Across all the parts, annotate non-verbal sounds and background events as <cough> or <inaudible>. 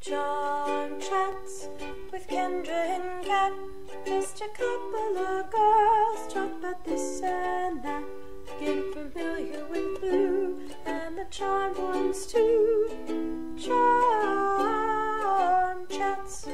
Charmed Chats with Kendra and Kat. Just a couple of girls talk about this and that. Getting familiar with Blue and the charmed ones too. Charmed Chats.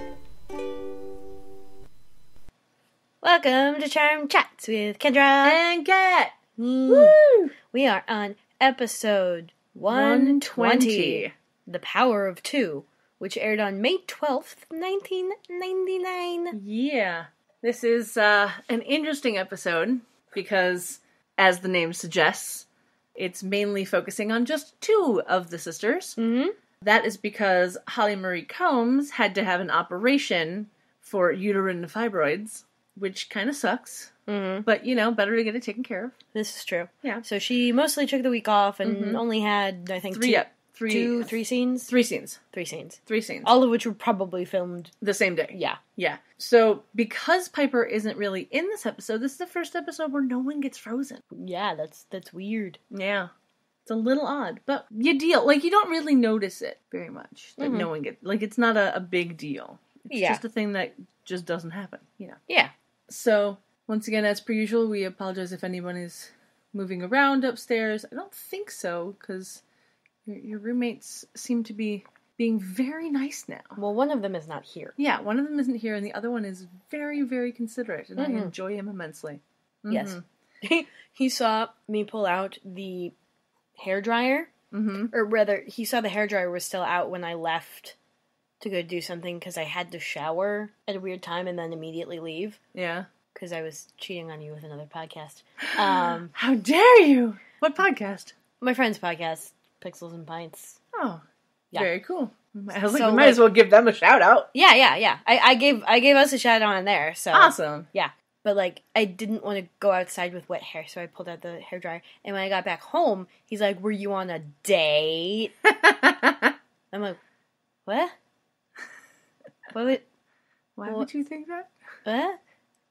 Welcome to Charmed Chats with Kendra. And get Mm. woo We are on episode 120, The Power of Two, which aired on May 12th, 1999. Yeah, this is uh, an interesting episode because, as the name suggests, it's mainly focusing on just two of the sisters. Mm-hmm. That is because Holly Marie Combs had to have an operation for uterine fibroids, which kind of sucks. Mm-hmm. But you know, better to get it taken care of. This is true. Yeah. So she mostly took the week off and Mhm. only had, I think, Three, two, yeah, three, two, three scenes? three scenes, Three scenes. three scenes, All of which were probably filmed. the same day. Yeah. Yeah. So because Piper isn't really in this episode, this is the first episode where no one gets frozen. Yeah, that's that's weird. Yeah. It's a little odd, but you deal like you don't really notice it very much that Mhm. no one gets like it's not a, a big deal. It's Yeah. just a thing that just doesn't happen, you know. Yeah. So once again, as per usual, we apologize if anyone is moving around upstairs. I don't think so because your, your roommates seem to be being very nice now. Well, one of them is not here. Yeah, one of them isn't here, and the other one is very, very considerate, and Mhm. I enjoy him immensely. Yes. <laughs> he saw me pull out the hair dryer, Mm-hmm. or rather, he saw the hair dryer was still out when I left to go do something because I had to shower at a weird time and then immediately leave Yeah. because I was cheating on you with another podcast. <gasps> Um, How dare you? What podcast? my friend's podcast, Pixels and Pints. Oh, Yeah. very cool. I was like, So, we might like- as well give them a shout out. Yeah, yeah, yeah. I, I gave I gave us a shout out on there. So Awesome. Yeah, but like I didn't want to go outside with wet hair, so I pulled out the hair dryer. And when I got back home, he's like, "Were you on a date?" <laughs> I'm like, "What? What? Would, <laughs> Why Well- would you think that? what?"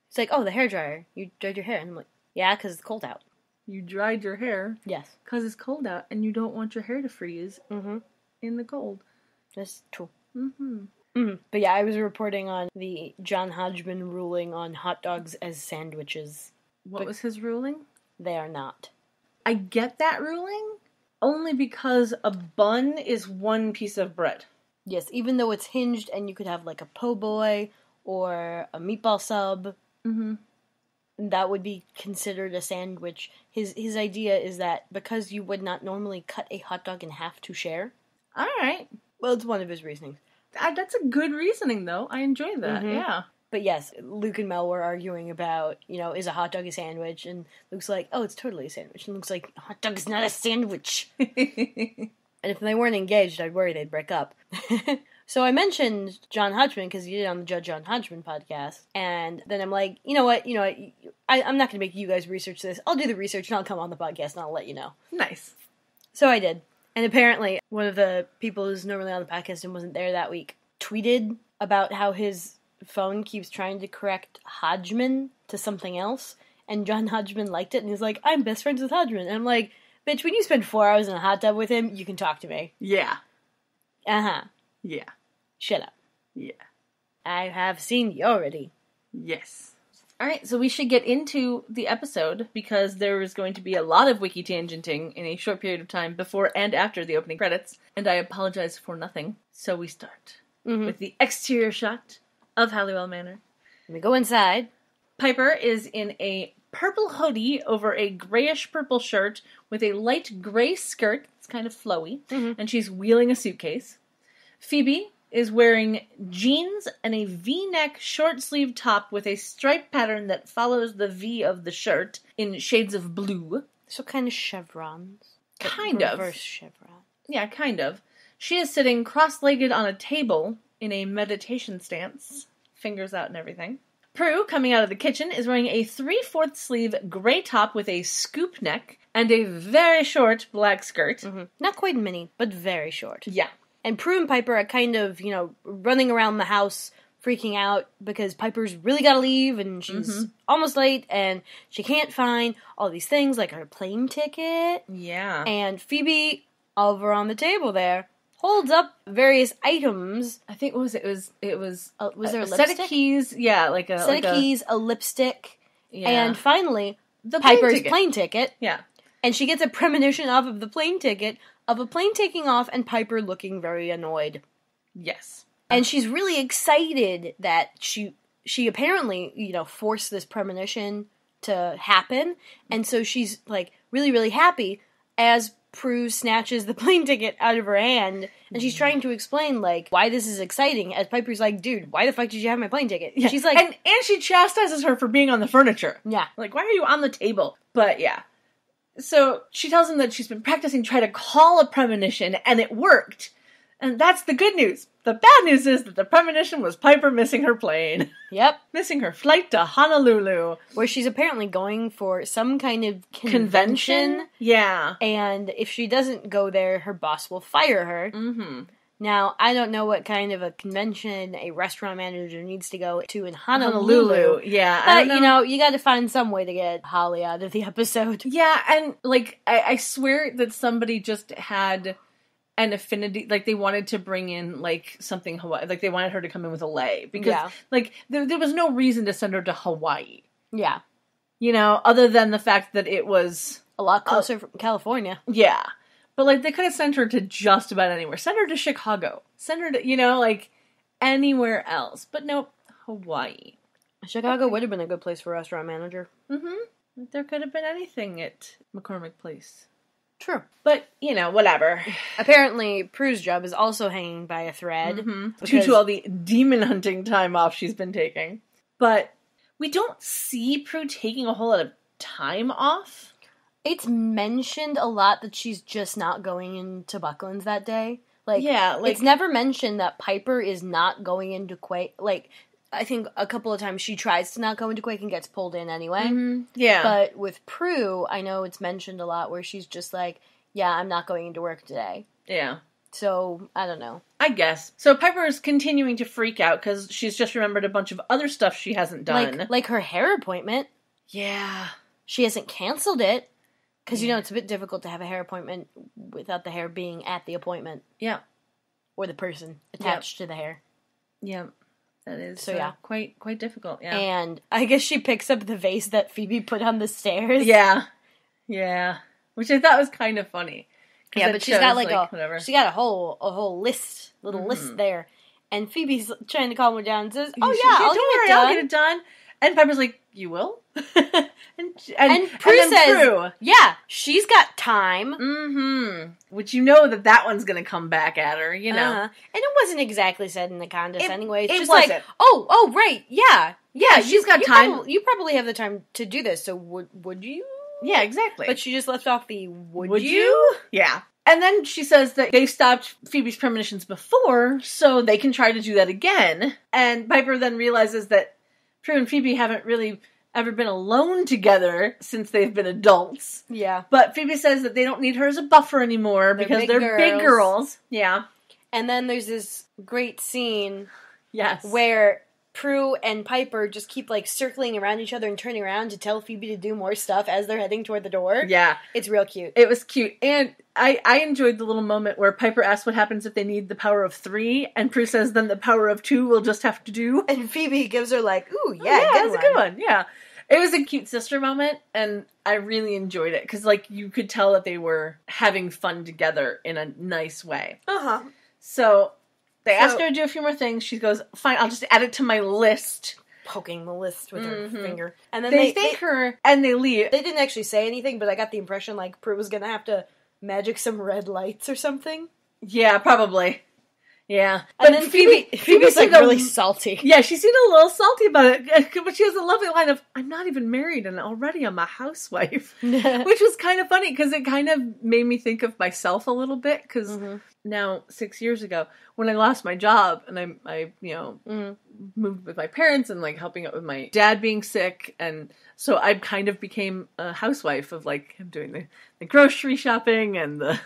It's like, "Oh, the hair dryer. You dried your hair." And I'm like, "Yeah, because it's cold out." You dried your hair Yes. because it's cold out, and you don't want your hair to freeze Mm-hmm. in the cold. That's true. Mm-hmm. Mm-hmm. But yeah, I was reporting on the John Hodgman ruling on hot dogs as sandwiches. What But- was his ruling? They are not. I get that ruling only because a bun is one piece of bread. Yes, even though it's hinged and you could have like a po' boy or a meatball sub, Mm-hmm. That would be considered a sandwich. His his idea is that because you would not normally cut a hot dog in half to share. All right. Well, it's one of his reasonings. Uh, that's a good reasoning, though. I enjoy that. Mhm. Yeah. But yes, Luke and Mel were arguing about, you know, is a hot dog a sandwich? And Luke's like, oh, it's totally a sandwich. And Luke's like, hot dog is not a sandwich. <laughs> And if they weren't engaged, I'd worry they'd break up. <laughs> so I mentioned John Hodgman because you did on the Judge John Hodgman podcast, and then I'm like, you know what, you know I, I'm not going to make you guys research this. I'll do the research and I'll come on the podcast and I'll let you know. nice. So I did, and apparently one of the people who's normally on the podcast and wasn't there that week tweeted about how his phone keeps trying to correct Hodgman to something else, and John Hodgman liked it, and he's like, I'm best friends with Hodgman, and I'm like. Bitch, when you spend four hours in a hot tub with him, you can talk to me. Yeah. Uh huh. Yeah. Shut up. Yeah. I have seen you already. Yes. All right, so we should get into the episode because there is going to be a lot of wiki tangenting in a short period of time before and after the opening credits, and I apologize for nothing. So we start Mm-hmm. with the exterior shot of Halliwell Manor. And we go inside. Piper is in a purple hoodie over a grayish purple shirt with a light gray skirt. It's kind of flowy, Mhm. and she's wheeling a suitcase. Phoebe is wearing jeans and a v-neck short sleeve top with a stripe pattern that follows the V of the shirt in shades of blue. So kind of chevrons. Kind of. Reverse chevron. Yeah, kind of. She is sitting cross-legged on a table in a meditation stance, fingers out and everything. Prue, coming out of the kitchen, is wearing a three-fourth sleeve gray top with a scoop neck and a very short black skirt. hmm Not quite mini, but very short. Yeah. And Prue and Piper are kind of, you know, running around the house, freaking out because Piper's really got to leave and she's almost late and she can't find all these things like her plane ticket. Yeah. And Phoebe, over on the table there, holds up various items. I think what was it? It was it was Uh, was there a, set of keys? Yeah, like a set like of a- keys, a lipstick, yeah. and finally the plane Piper's ticket. plane ticket. Yeah, And she gets a premonition off of the plane ticket of a plane taking off and Piper looking very annoyed. yes, And she's really excited that she she apparently, you know, forced this premonition to happen. And so she's like really, really happy as Prue snatches the <laughs> plane ticket out of her hand and she's trying to explain like why this is exciting as Piper's like, dude, why the fuck did you have my plane ticket? yeah. She's like and and she chastises her for being on the furniture. Yeah. Like, why are you on the table? But yeah. So she tells him that she's been practicing try to call a premonition and it worked. And that's the good news. The bad news is that the premonition was Piper missing her plane, <laughs> Yep. missing her flight to Honolulu. Where she's apparently going for some kind of Convention? convention. Yeah. And if she doesn't go there, her boss will fire her. Mm-hmm. Now, I don't know what kind of a convention a restaurant manager needs to go to in Honolulu. Honolulu. Yeah. I But, don't you know, you got to find some way to get Holly out of the <laughs> episode. Yeah, and like I, I swear that somebody just had an affinity, like they wanted to bring in like something Hawaii, like they wanted her to come in with a lei because Yeah. like there, there was no reason to send her to Hawaii, Yeah. you know, other than the fact that it was A lot closer from California. yeah, but like they could have sent her to just about anywhere. Send her to Chicago. Send her to you know like anywhere else, but nope, Hawaii. Chicago would have been a good place for a restaurant manager. Mm-hmm. There could have been anything at McCormick Place. True. But you know, whatever. <sighs> Apparently, Prue's job is also hanging by a thread. Mm-hmm. Due to all the demon hunting time off she's been taking. But we don't see Prue taking a whole lot of time off. It's mentioned a lot that she's just not going into Bucklands that day. Like, yeah, like it's never mentioned that Piper is not going into Quake. Like, I think a couple of times she tries to not go into Quake and gets pulled in anyway. Mhm. yeah, But with Prue, I know it's mentioned a lot where she's just like, "Yeah, I'm not going into work today." yeah. So I don't know. I guess. So Piper is continuing to freak out because she's just remembered a bunch of other stuff she hasn't done. Like, like her hair appointment, yeah, she hasn't canceled it because you know it's a bit difficult to have a hair appointment without the hair being at the appointment yeah, or the person attached to the hair. yeah. That is So, uh, yeah. quite quite difficult. Yeah, And I guess she picks up the vase that Phoebe put on the stairs. yeah, yeah. Which I thought was kind of funny. Yeah, but she's got shows, like, a whatever. she got a whole a whole list, little Mhm. list there. And Phoebe's trying to calm her down and says, "Oh yeah, I'll don't get worry, it done." I'll get it done. And Piper's like, "You will." <laughs> and and, And Prue then says- Prue, Yeah, she's got time. Mm-hmm. Which you know that that one's gonna come back at her, you know. Uh-huh. And it wasn't exactly said in the contest It- anyway. It's it just like, wasn't. oh, oh, right, yeah, Yeah, she's you- got you time. probably- you probably have the time to do this. So would would you? Yeah, exactly. But she just left off the would, would you? you? Yeah. And then she says that they stopped Phoebe's premonitions before, so they can try to do that again. And Piper then realizes that Prue and Phoebe haven't really ever been alone together since they've been adults. Yeah. But Phoebe says that they don't need her as a buffer anymore They're because big they're big girls. girls. Yeah. And then there's this great scene Yes. where Prue and Piper just keep like circling around each other and turning around to tell Phoebe to do more stuff as they're heading toward the door. Yeah. It's real cute. It was cute. And I, I enjoyed the little moment where Piper asks what happens if they need the power of three, and Prue says then the power of two will just have to do. And Phoebe gives her like, ooh, yeah, yeah, good it's a good one. Yeah, it was a cute sister moment, and I really enjoyed it because like you could tell that they were having fun together in a nice way. Uh-huh. So they So- asked her to do a few more things. She goes, "Fine, I'll just add it to my list." Poking the list with her Mhm. finger. And then They, they, thank they, her and they leave. they didn't actually say anything, but I got the impression like Prue was gonna have to magic some red lights or something. yeah, probably. Yeah, And then Phoebe, Phoebe's like a- really salty. Yeah, she seemed a little salty about it, but she has a lovely line of "I'm not even married and already I'm a housewife," <laughs> which was kind of funny because it kind of made me think of myself a little bit. Because Mhm. now six years ago, when I lost my job and I, I, you know, Mhm. moved with my parents and like helping out with my dad being sick, and so I kind of became a housewife of like I'm doing the the grocery shopping and the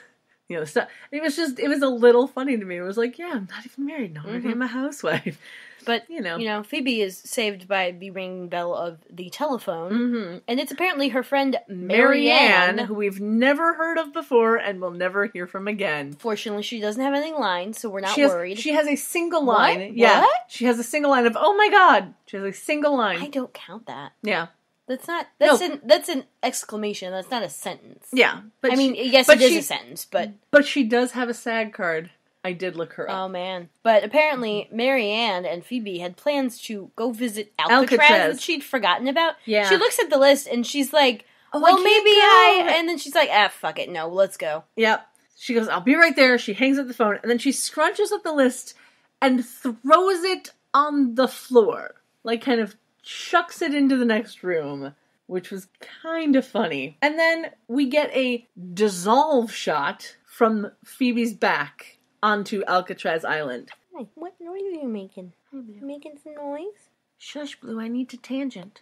You know, so it was just it was a little funny to me. It was like, yeah, I'm not even married. No, Mhm. I'm a housewife. But You know. you know, Phoebe is saved by the ringing bell of the telephone, Mm-hmm. and it's apparently her friend Marianne, Marianne. who we've never heard of before and will never hear from again. Fortunately, she doesn't have anything lined, so we're not she has, worried. She has a single What? line. Yeah, What? she has a single line of "Oh my god." She has a single line. I don't count that. yeah, That's not. That's No. an that's an exclamation. That's not a sentence. yeah. But I mean, she, yes, it is she- a sentence, but but she does have a SAG card. I did look her up. oh man. But apparently, Marianne and Phoebe had plans to go visit Alcatraz, Alcatraz. that she'd forgotten about. Yeah. She looks at the list and she's like, Oh, "Well, I maybe go." I." And then she's like, "Ah, fuck it, no, let's go." Yep. She goes, I'll be right there. She hangs up the phone and then she scrunches up the list and throws it on the floor. Like, kind of chucks it into the next room, which was kind of funny. And then we get a dissolve shot from Phoebe's back onto Alcatraz Island. Hey, what noise are you making? Making some noise? Shush, Blue, I need to tangent.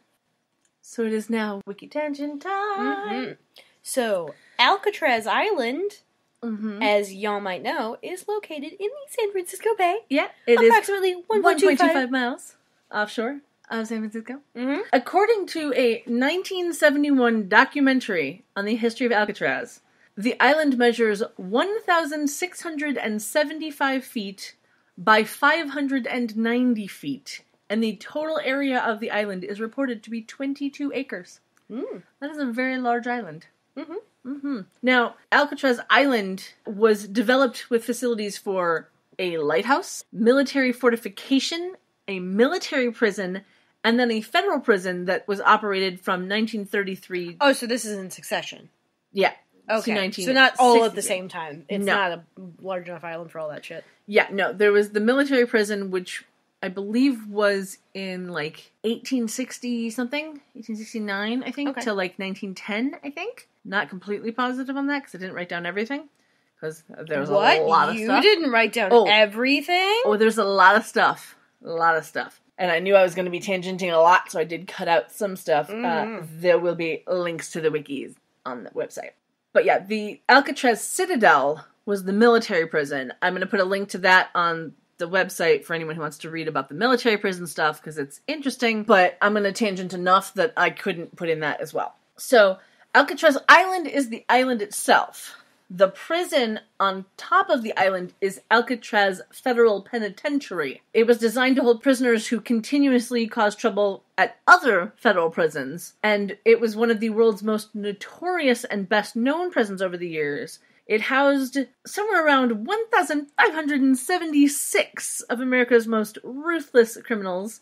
So it is now Wiki Tangent time. Mhm. So Alcatraz Island, Mm-hmm. as y'all might know, is located in the San Francisco Bay, Yeah, it is approximately one point two 1.25 miles offshore of San Francisco. Mm-hmm. According to a 1971 documentary on the history of Alcatraz, the island measures 1,675 feet by 590 feet, and the total area of the island is reported to be 22 acres. Mm. That is a very large island. Mhm. hmm Now, Alcatraz Island was developed with facilities for a lighthouse, military fortification, a military prison, and then a federal prison that was operated from 1933. Oh, so this is in succession. Yeah. Okay, 19 so not all at the same time. It's No. not a large enough island for all that shit. Yeah, no, there was the military prison, which I believe was in like 1860 something, 1869, I think, Okay. till like 1910, I think. Not completely positive on that because I didn't write down everything because there was what? a lot of you stuff. didn't write down Oh. everything? Oh, there's a lot of stuff. A lot of stuff. And I knew I was going to be tangenting a lot, so I did cut out some stuff. Uh, Mhm. there will be links to the wikis on the website. But yeah, the Alcatraz Citadel was the military prison. I'm going to put a link to that on the website for anyone who wants to read about the military prison stuff because it's interesting, but I'm going to tangent enough that I couldn't put in that as well. So, Alcatraz Island is the island itself. The prison on top of the island is Alcatraz Federal Penitentiary. It was designed to hold prisoners who continuously cause trouble at other federal prisons, and it was one of the world's most notorious and best known prisons over the years. It housed somewhere around 1,576 of America's most ruthless criminals,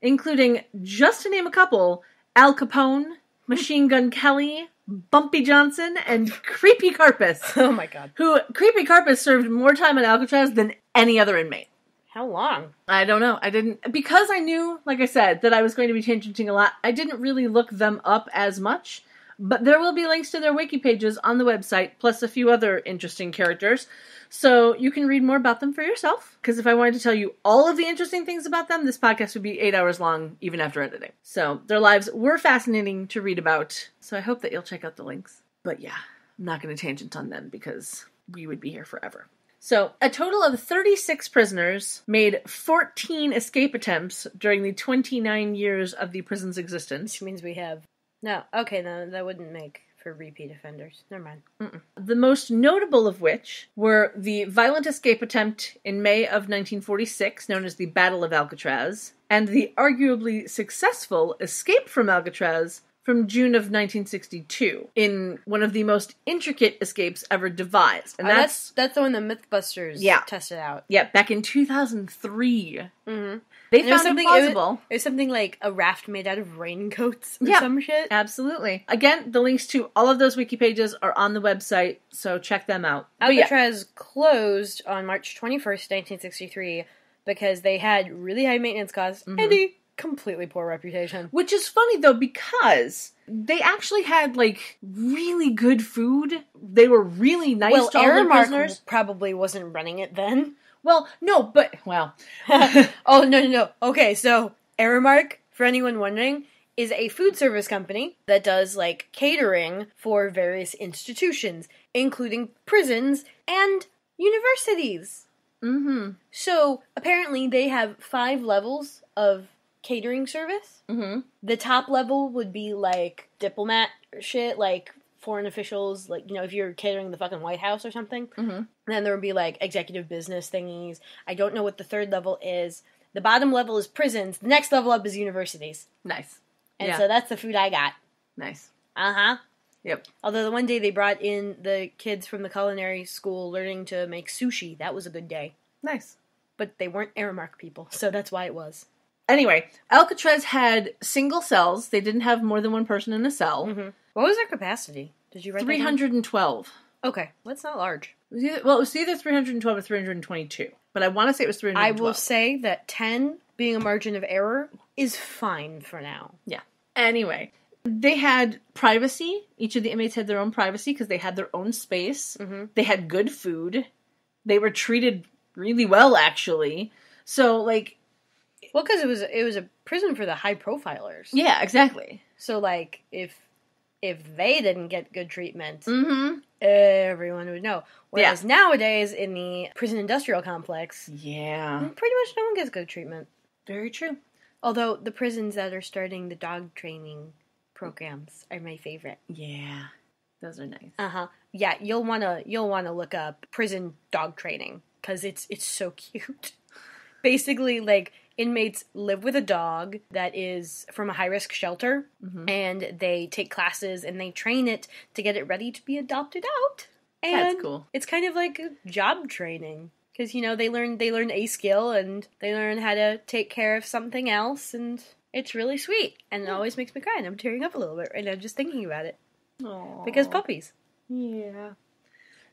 including, just to name a couple, Al Capone, Machine Gun Kelly, Bumpy Johnson, and Creepy Karpis <laughs> Oh my god. who Creepy Karpis served more time at Alcatraz than any other inmate. How long? I don't know. I didn't because I knew, like I said, that I was going to be tangenting a lot. I didn't really look them up as much, but there will be links to their wiki pages on the website, plus a few other interesting characters, so you can read more about them for yourself. Because if I wanted to tell you all of the interesting things about them, this podcast would be eight hours long, even after editing. So their lives were fascinating to read about. So I hope that you'll check out the links. But yeah, I'm not going to tangent on them because we would be here forever. So, a total of 36 prisoners made 14 escape attempts during the 29 years of the prison's existence. Which means we have. No, okay, no, that wouldn't make for repeat offenders. Never mind. The most notable of which were the violent escape attempt in May of 1946, known as the Battle of Alcatraz, and the arguably successful escape from Alcatraz from June of 1962 in one of the most intricate escapes ever devised. And Oh, that's, that's that's the one the MythBusters Yeah. tested out. yeah, back in 2003. Mm-hmm. They found something. Plausible. it was something like a raft made out of raincoats or Yeah. some shit. Absolutely. Again, the links to all of those wiki pages are on the website, so check them out. But yeah, Alcatraz closed on March twenty first, nineteen sixty three, because they had really high maintenance costs Mm-hmm. and a completely poor reputation. which is funny though because they actually had like really good food. They were really nice well, to all Aramark prisoners. probably wasn't running it then. Well, no, but well, <laughs> <laughs> oh no no no. Okay, so Aramark, for anyone wondering, is a food service company that does like catering for various institutions, including prisons and universities. Mm-hmm. So apparently they have five levels of catering service. Mm-hmm. The top level would be like diplomat shit, like foreign officials, like you know, if you're catering the fucking White House or something. Mhm. Then there would be like executive business thingies. I don't know what the third level is. The bottom level is prisons. The next level up is universities. Nice. And Yeah. so that's the food I got. Nice. Uh huh. Yep. Although the one day they brought in the kids from the culinary school learning to make sushi, that was a good day. Nice. But they weren't Aramark people, so that's why it was. Anyway, Alcatraz had single cells. They didn't have more than one person in a cell. Mm-hmm. What was their capacity? Did you write that down? 312. Okay, that's not large. It was either, well, it was either 312 or 322. But I want to say it was 312. I will say that 10 being a margin of error is fine for now. Yeah. Anyway, they had privacy. Each of the inmates had their own privacy because they had their own space. Mhm. They had good food. They were treated really well, actually. So, like, Well, because it was it was a prison for the high profilers. yeah, exactly. So like if if they didn't get good treatment, Mm-hmm. everyone would know. Whereas nowadays in the prison industrial complex, Yeah. pretty much no one gets good treatment. Very true. Although the prisons that are starting the dog training programs are my favorite. Yeah. Those are nice. Uh huh. Yeah, you'll wanna you'll wanna look up prison dog training because it's it's so <laughs> cute. Basically, like inmates live with a dog that is from a high risk shelter, Mhm. and they take classes and they train it to get it ready to be adopted out. And That's cool. It's kind of like job training because you know they learn they learn a skill and they learn how to take care of something else, and it's really sweet. And it always makes me cry, and I'm tearing up a little bit right now just thinking about it Aww. because puppies. Yeah.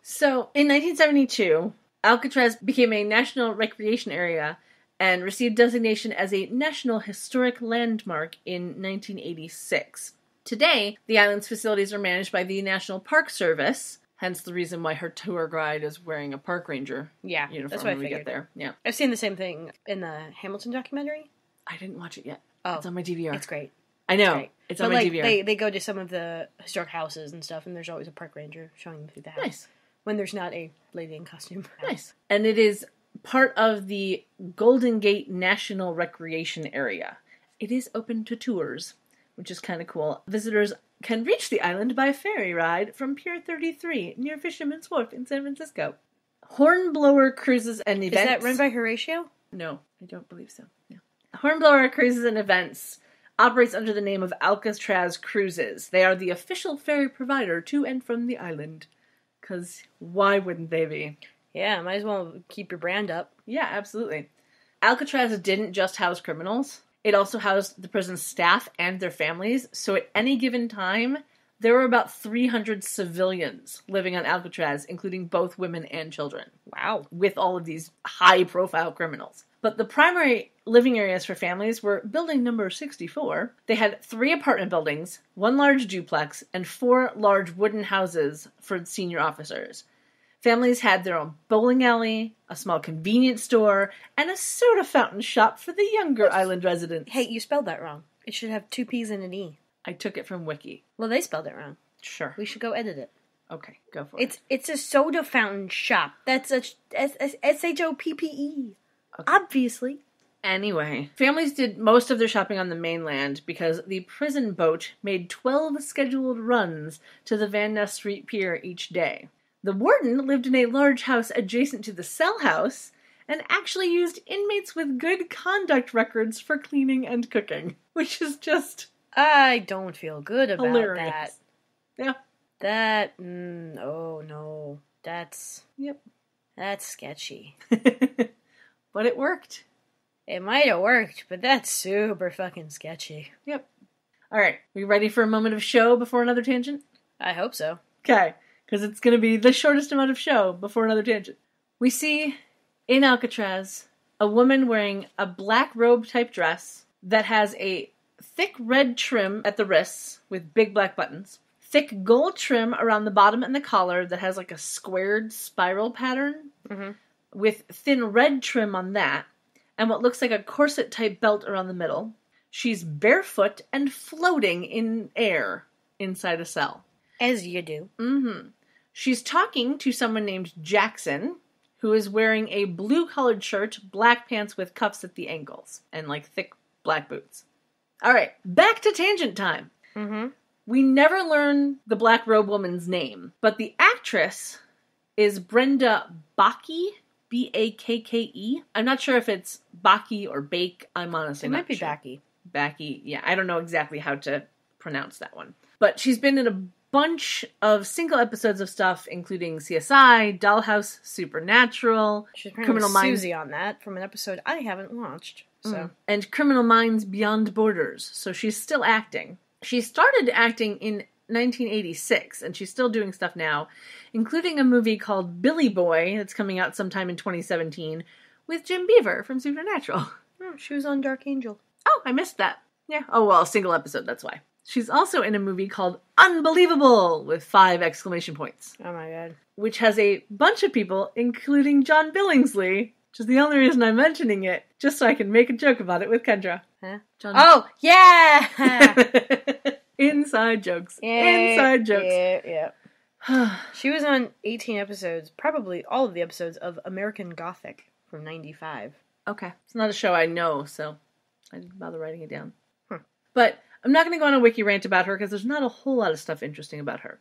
So in 1972, Alcatraz became a national recreation area and received designation as a National Historic Landmark in 1986. Today, the island's facilities are managed by the National Park Service, hence the reason why her tour guide is wearing a park ranger Yeah, uniform that's what I when we figured. get there. Yeah. I've seen the same thing in the Hamilton documentary. I didn't watch it yet. Oh, It's on my DVR. it's great. I know. It's but on my like DVR. they they go to some of the historic houses and stuff, and there's always a park ranger showing them through the house Nice. when there's not a lady in costume. Nice. And it is part of the Golden Gate National Recreation Area. It is open to tours, which is kind of cool. Visitors can reach the island by ferry ride from Pier 33 near Fisherman's Wharf in San Francisco. Hornblower cruises and Events. Is that run by Horatio? No, I don't believe so. No. Hornblower Cruises and Events operates under the name of Alcatraz Cruises. They are the official ferry provider to and from the island. Because why wouldn't they be? Yeah, might as well keep your brand up. Yeah, absolutely. Alcatraz didn't just house criminals, it also housed the prison staff and their families. So at any given time, there were about 300 civilians living on Alcatraz, including both women and children, Wow. with all of these high profile criminals. But the primary living areas for families were building number 64. They had three apartment buildings, one large duplex, and four large wooden houses for senior officers. Families had their own bowling alley, a small convenience store, and a soda fountain shop for the younger island residents. Hey, you spelled that wrong. It should have two P's and an E. I took it from Wiki. Well, they spelled it wrong. Sure. We should go edit it. Okay, go for it. It's it's a soda fountain shop. That's a S H O P P E. Obviously. Anyway, families did most of their shopping on the mainland because the prison boat made 12 scheduled runs to the Van Ness Street Pier each day. The warden lived in a large house adjacent to the cell house and actually used inmates with good conduct records for cleaning and cooking, which is just I don't feel good about hilarious. that. Yeah. That mm, oh no, that's Yep. that's sketchy. <laughs> but it worked. It might have worked, but that's super fucking sketchy. Yep. All right, we ready for a moment of show before another tangent? I hope so. Okay, because it's going to be the shortest amount of show before another tangent. We see in Alcatraz a woman wearing a black robe type dress that has a thick red trim at the wrists with big black buttons, thick gold trim around the bottom and the collar that has like a squared spiral pattern Mhm. with thin red trim on that, and what looks like a corset type belt around the middle. She's barefoot and floating in air inside a cell. As you do. Mm-hmm. She's talking to someone named Jackson, who is wearing a blue colored shirt, black pants with cuffs at the ankles, and like thick black boots. All right, back to tangent time. Mm-hmm. We never learn the black robe woman's name, but the actress is Brenda Bakke, B A K K E. I'm not sure if it's Baki or Bake. I'm honestly It not might be sure. Baki. Yeah, I don't know exactly how to pronounce that one. But she's been in a bunch of single episodes of stuff, including CSI, Dollhouse, Supernatural, Criminal Minds, Susie on that from an episode I haven't watched. So Mm. and Criminal Minds Beyond Borders. So she's still acting. She started acting in 1986, and she's still doing stuff now, including a movie called Billy Boy that's coming out sometime in 2017 with Jim Beaver from Supernatural. oh, she was on Dark Angel. Oh, I missed that. Yeah. Oh, well, a single episode, that's why. She's also in a movie called Unbelievable with five exclamation points, Oh my god. which has a bunch of people, including John Billingsley, which is the only reason I'm mentioning it, just so I can make a joke about it with Kendra. Huh? John. Oh yeah. <laughs> Inside jokes. Yeah, Inside jokes. Yeah, yeah. <sighs> She was on 18 episodes, probably all of the episodes of American Gothic from 95. okay. It's not a show I know, so I didn't bother writing it down. Hmm. But I'm not going to go on a wiki rant about her because there's not a whole lot of stuff interesting about her.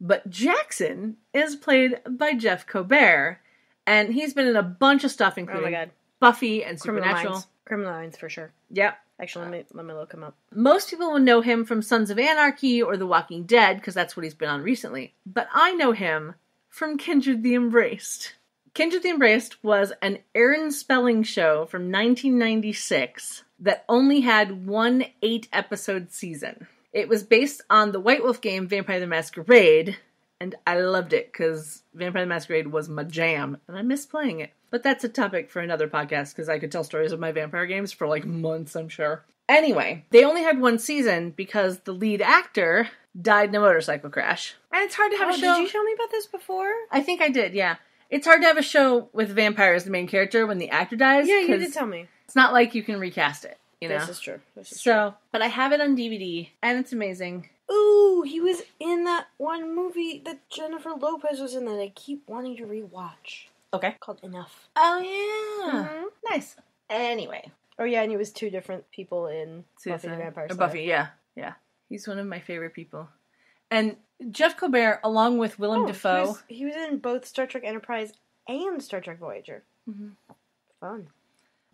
But Jackson is played by Jeff Kober, and he's been in a bunch of stuff, Oh including god. Buffy and Criminal Supernatural. Minds. Criminal Minds for sure. Yep. Actually, let me let me look him up. Most people will know him from Sons of Anarchy or The Walking Dead because that's what he's been on recently. But I know him from Kindred the Embraced. Kindred the Embraced was an Aaron Spelling show from 1996 that only had one eight episode season. It was based on the White Wolf game Vampire the Masquerade, and I loved it because Vampire the Masquerade was my jam, and I miss playing it. But that's a topic for another podcast because I could tell stories of my vampire games for like months, I'm sure. Anyway, they only had one season because the lead actor died in a motorcycle crash. And it's hard to have Oh, a show. did you show me about this before? I think I did, yeah. It's hard to have a show with vampires as the main character when the actor dies. Yeah, you did tell me. It's not like you can recast it, you know. This is true. This is So, but I have it on DVD, and it's amazing. true. Ooh, he was in that one movie that Jennifer Lopez was in that I keep wanting to rewatch. Okay. Called Enough. Oh yeah, Mhm. nice. Anyway, Oh yeah, and he was two different people in Buffy the Vampire Slayer. Buffy, yeah, yeah. He's one of my favorite people. And Jeff Kober, along with Willem Oh, Dafoe, He was, he was in both Star Trek Enterprise and Star Trek Voyager. Mhm. Fun.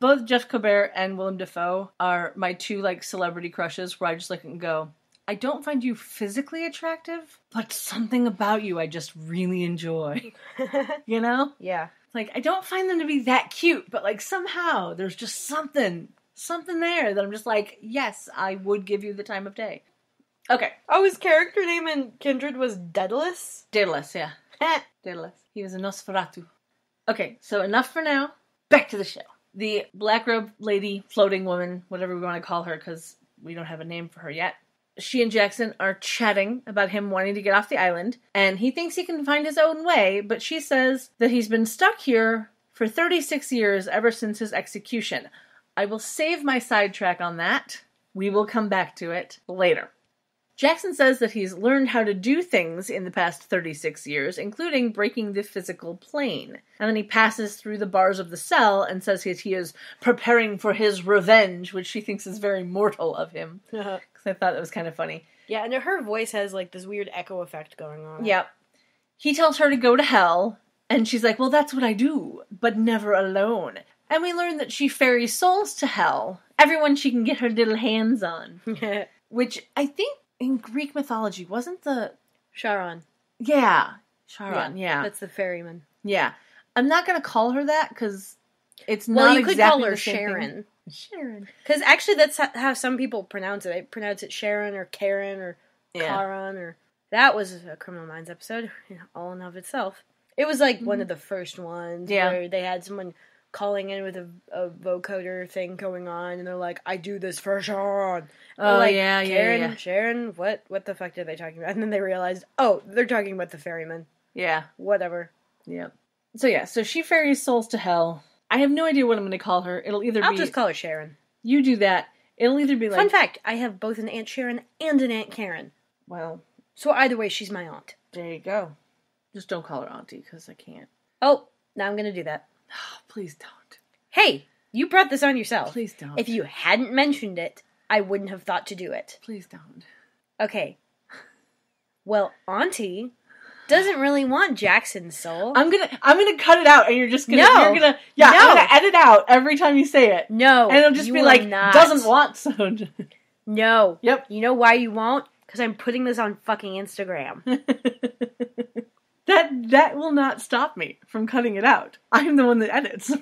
Both Jeff Kober and Willem Dafoe are my two like celebrity crushes where I just look and go, I don't find you physically attractive, but something about you I just really enjoy. <laughs> You know? yeah. Like I don't find them to be that cute, but like somehow there's just something something there that I'm just like, yes, I would give you the time of day. Okay. Oh, his character name in Kindred was Daedalus. Daedalus, yeah. <laughs> Daedalus. He was a Nosferatu. Okay, so enough for now. Back to the show. The black robe lady, floating woman, whatever we want to call her, because we don't have a name for her yet. She and Jackson are chatting about him wanting to get off the island, and he thinks he can find his own way, but she says that he's been stuck here for 36 years ever since his execution. I will save my sidetrack on that. We will come back to it later. Jackson says that he's learned how to do things in the past 36 years, including breaking the physical plane. And then he passes through the bars of the cell and says that he is preparing for his revenge, which she thinks is very mortal of him. Uh-huh. Because I thought that was kind of funny. Yeah, and her voice has like this weird echo effect going on. Yep. He tells her to go to hell, and she's like, Well, that's what I do, but never alone. And we learn that she ferries souls to hell, everyone she can get her little hands on. <laughs> Which I think in Greek mythology wasn't the. Sharon. Yeah. Charon, yeah. That's the ferryman. Yeah. I'm not going to call her that because it's Well, not you could call her same thing. Sharon. Sharon. Because actually, that's how some people pronounce it. I pronounce it Sharon or Karen or Yeah. Karan or. That was a Criminal Minds episode, <laughs> all in of itself. It was like one mm-hmm. of the first ones Yeah. where they had someone calling in with a, a vocoder thing going on, and they're like, "I do this for Sharon." Oh, like, yeah, yeah, Karen, yeah. Sharon, what, what the fuck are they talking about? And then they realized, oh, they're talking about the ferryman. Yeah. Whatever. Yeah. So, yeah. So she ferries souls to hell. I have no idea what I'm going to call her. It'll either I'll be. just call her Sharon. you do that. It'll either be like, Fun fact: I have both an Aunt Sharon and an Aunt Karen. well, So either way, she's my aunt. there you go. Just don't call her auntie because I can't. Oh, now I'm gonna do that. Oh, <gasps> please don't. Hey, you brought this on yourself. Please don't. If you hadn't mentioned it, I wouldn't have thought to do it. please don't. Okay. Well, Auntie doesn't really want Jackson's soul. I'm gonna I'm gonna cut it out, and you're just gonna No. you're gonna yeah No. I'm gonna edit out every time you say it, no, and it'll just be like not. doesn't want so. <laughs> No. Yep. You know why you won't? Because I'm putting this on fucking Instagram. <laughs> that that will not stop me from cutting it out. I'm the one that edits.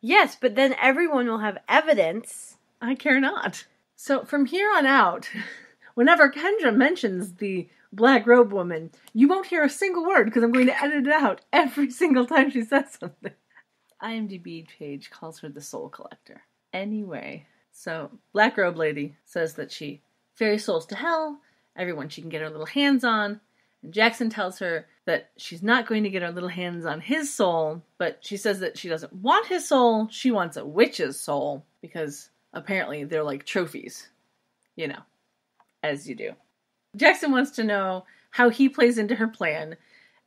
yes, but then everyone will have evidence. I care not. So from here on out, <laughs> whenever Kendra mentions the black robe woman, you won't hear a single word because I'm going to edit it out every <laughs> single time she says something. IMDb page calls her the soul collector. Anyway, so black robe lady says that she ferries souls to hell, everyone she can get her little hands on, and Jackson tells her that she's not going to get her little hands on his soul, but she says that she doesn't want his soul, she wants a witch's soul because apparently they're like trophies, you know, as you do. Jackson wants to know how he plays into her plan,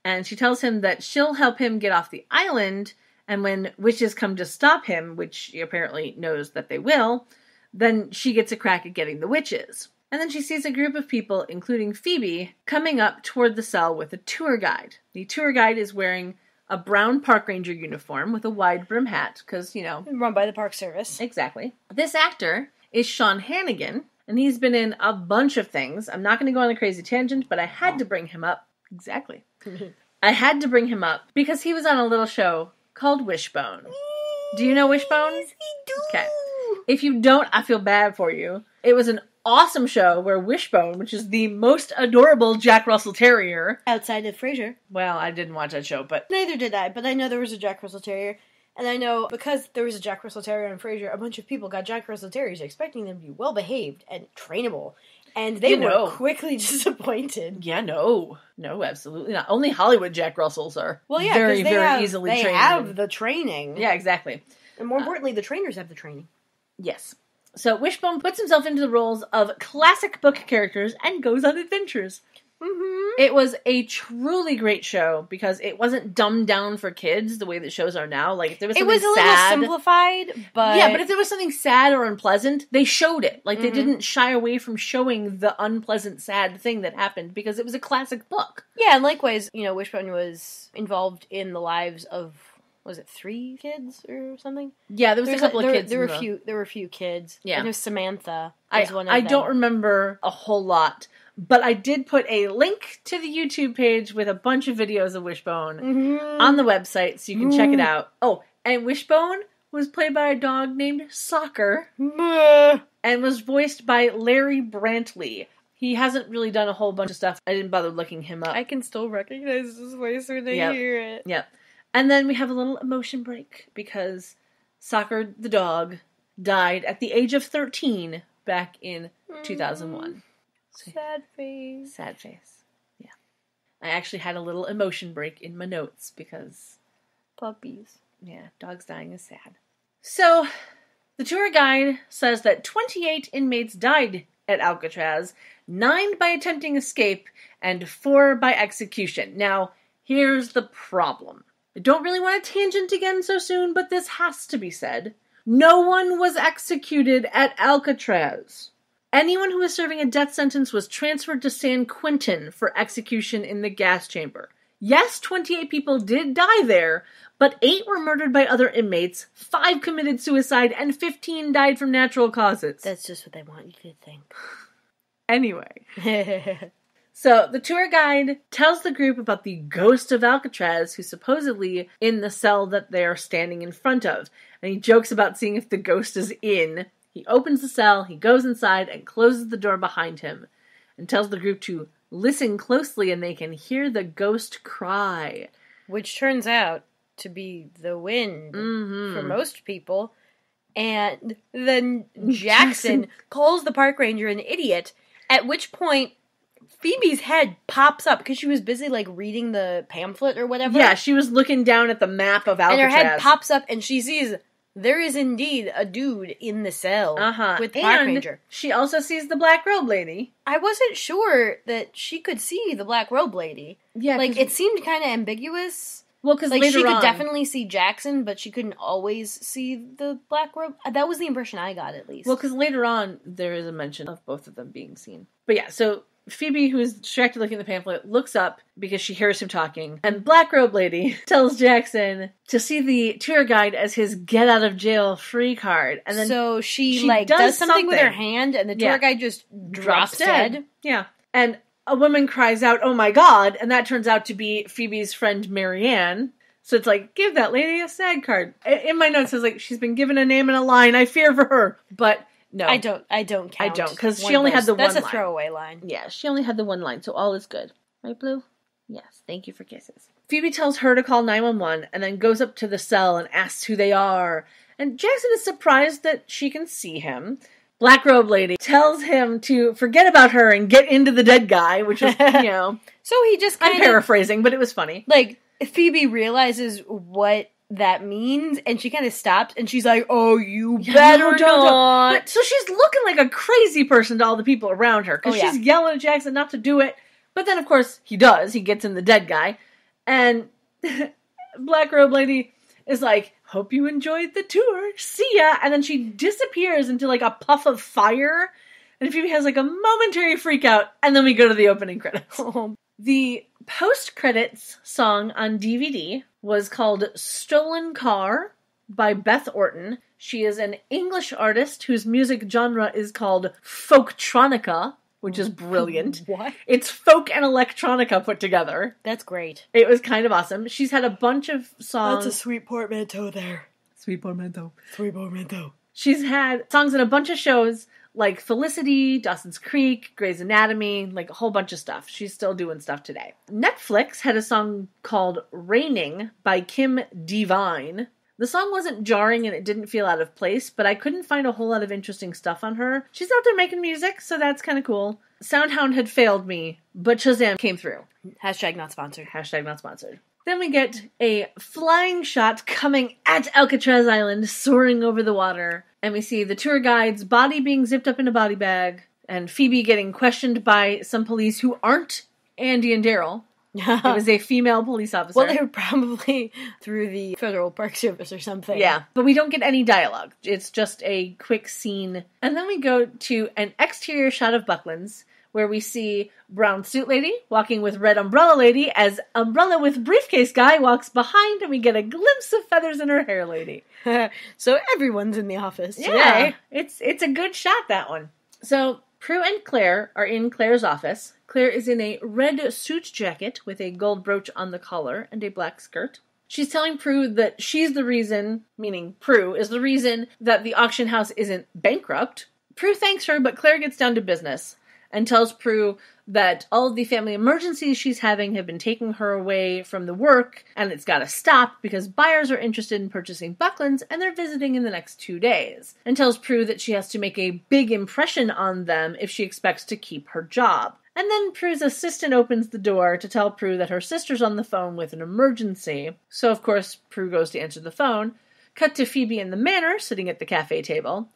and she tells him that she'll help him get off the island, and when witches come to stop him, which she apparently knows that they will, then she gets a crack at getting the witches. And then she sees a group of people, including Phoebe, coming up toward the cell with a tour guide. The tour guide is wearing a brown park ranger uniform with a wide brim hat, because, you know, Run by the Park Service. Exactly. This actor is Sean Hannigan, and he's been in a bunch of things. I'm not going to go on a crazy tangent, but I had to bring him up. Exactly. <laughs> I had to bring him up because he was on a little show called Wishbone. Do you know Wishbone? Okay. If you don't, I feel bad for you. It was an awesome show where Wishbone, which is the most adorable Jack Russell Terrier. Outside of Frasier. Well, I didn't watch that show, but Neither did I, but I know there was a Jack Russell Terrier. And I know because there was a Jack Russell Terrier on Frasier, a bunch of people got Jack Russell Terriers expecting them to be well behaved and trainable. And they You were quickly <laughs> disappointed. yeah, no. No, absolutely not. Only Hollywood Jack Russells are Well, yeah, very, very have, easily they trained. have the training. Yeah, exactly. And more uh, importantly, the trainers have the training. Yes. So Wishbone puts himself into the roles of classic book characters and goes on adventures. Mm-hmm. It was a truly great show because it wasn't dumbed down for kids the way that shows are now. Like if there was It was a little simplified, but yeah, but if there was something sad or unpleasant, they showed it. Like they Mhm. didn't shy away from showing the unpleasant, sad thing that happened because it was a classic book. yeah, and likewise, you know, Wishbone was involved in the lives of was it three kids or something? Yeah, there was There's a couple there, of kids. There were a the- few. There were a few kids. Yeah. and there's Samantha. I, Was one of them. I don't remember a whole lot, but I did put a link to the YouTube page with a bunch of videos of Wishbone Mhm. on the website so you can check it Mm. out. Oh, and Wishbone was played by a dog named Soccer and was voiced by Larry Brantley. He hasn't really done a whole bunch of stuff. I didn't bother looking him up. I can still recognize his voice when I Yep. hear it. Yep. And then we have a little emotion break because Soccer the dog died at the age of 13 back in mm. 2001. So- Sad face. Sad face. Yeah. I actually had a little emotion break in my notes because, Puppies. yeah, dogs dying is sad. So, the tour guide says that 28 inmates died at Alcatraz, 9 by attempting escape, and 4 by execution. Now, here's the problem. I don't really want to tangent again so soon, but this has to be said. No one was executed at Alcatraz. Anyone who was serving a death sentence was transferred to San Quentin for execution in the gas chamber. Yes, 28 people did die there, but 8 were murdered by other inmates, 5 committed suicide, and 15 died from natural causes. That's just what they want you anyway. to think. <laughs> <laughs> <laughs> So the tour guide tells the group about the ghost of Alcatraz, who's supposedly in the cell that they are standing in front of. And he jokes about seeing if the ghost is in. He opens the cell, he goes inside, and closes the door behind him, and tells the group to listen closely and they can hear the ghost cry. Which turns out to be the wind Mm-hmm. for most people. And then <laughs> Jackson calls the park ranger an idiot, at which point Phoebe's head pops up because she was busy like reading the pamphlet or whatever. Yeah, she was looking down at the map of Alcatraz. and her head pops up and she sees there is indeed a dude in the cell Uh-huh. with the Park Ranger. she also sees the black robe lady. I wasn't sure that she could see the black robe lady. Yeah, Like it seemed kind of ambiguous. well, because Like she could on, definitely see Jackson, but she couldn't always see the black robe. Uh, That was the impression I got, at least. Well, because later on there is a mention of both of them being seen. But yeah, so Phoebe, who's distracted looking at the pamphlet, looks up because she hears him talking, and Black Robe Lady <laughs> tells Jackson to see the tour guide as his get out of jail free card, and then so she, she like does does, something, with her hand, and the tour Yeah. guide just drops, dead. Yeah, and a woman cries out, "Oh my god!" and that turns out to be Phoebe's friend Marianne. So it's like, give that lady a SAG card. In my notes, it says like she's been given a name and a line. I fear for her, but no, I don't. I don't count. I don't because she only of had the That's one a line. throwaway line. Yeah, she only had the one line, so all is good. Right, Blue? Yes, thank you for kisses. Phoebe tells her to call 911 and then goes up to the cell and asks who they are. And Jackson is surprised that she can see him. Black Robe Lady tells him to forget about her and get into the dead guy, which is, <laughs> you know, So he just I'm paraphrasing, but it was funny. like Phoebe realizes what that means, and she kind of stops, and she's like, "Oh, you better No, don't, don't. not." But, so she's looking like a crazy person to all the people around her because Oh, yeah. she's yelling at Jackson not to do it. But then, of course, he does. He gets in the dead guy, and <laughs> Black Robe Lady is like, "Hope you enjoyed the tour. See ya." And then she disappears into like a puff of fire, and Phoebe has like a momentary freak out, and then we go to the opening credits. <laughs> The post credits song on DVD was called Stolen Car by Beth Orton. She is an English artist whose music genre is called folktronica, which is brilliant. <laughs> what? It's folk and electronica put together. That's great. It was kind of awesome. She's had a bunch of songs. That's a sweet portmanteau there. sweet portmanteau. Sweet portmanteau. She's had songs in a bunch of shows like Felicity, Dawson's Creek, Grey's Anatomy, like a whole bunch of stuff. She's still doing stuff today. Netflix had a song called Raining by Kim Divine. The song wasn't jarring and it didn't feel out of place, but I couldn't find a whole lot of interesting stuff on her. She's out there making music, so that's kind of cool. Soundhound had failed me, but Shazam came through. Hashtag not sponsored. Hashtag not sponsored. Then we get a flying shot coming at Alcatraz Island, soaring over the water. And we see the tour guide's body being zipped up in a body bag, and Phoebe getting questioned by some police who aren't Andy and Daryl. <laughs> It was a female police officer. well, they were probably <laughs> through the Federal Park Service or something. Yeah, but we don't get any dialogue. It's just a quick scene. And then we go to an exterior shot of Buckland's where we see brown suit lady walking with red umbrella lady as umbrella with briefcase guy walks behind and we get a glimpse of feathers in her hair lady. <laughs> so everyone's in the office Yeah, today. it's it's a good shot that one. So Prue and Claire are in Claire's office. Claire is in a red suit jacket with a gold brooch on the collar and a black skirt. She's telling Prue that she's the reason, meaning Prue is the reason that the auction house isn't bankrupt. Prue thanks her, but Claire gets down to business and tells Prue that all of the family emergencies she's having have been taking her away from the work and it's got to stop because buyers are interested in purchasing Bucklands and they're visiting in the next two days. And tells Prue that she has to make a big impression on them if she expects to keep her job. And then Prue's assistant opens the door to tell Prue that her sister's on the phone with an emergency. So, of course, Prue goes to answer the phone. Cut to Phoebe in the manor, sitting at the cafe table.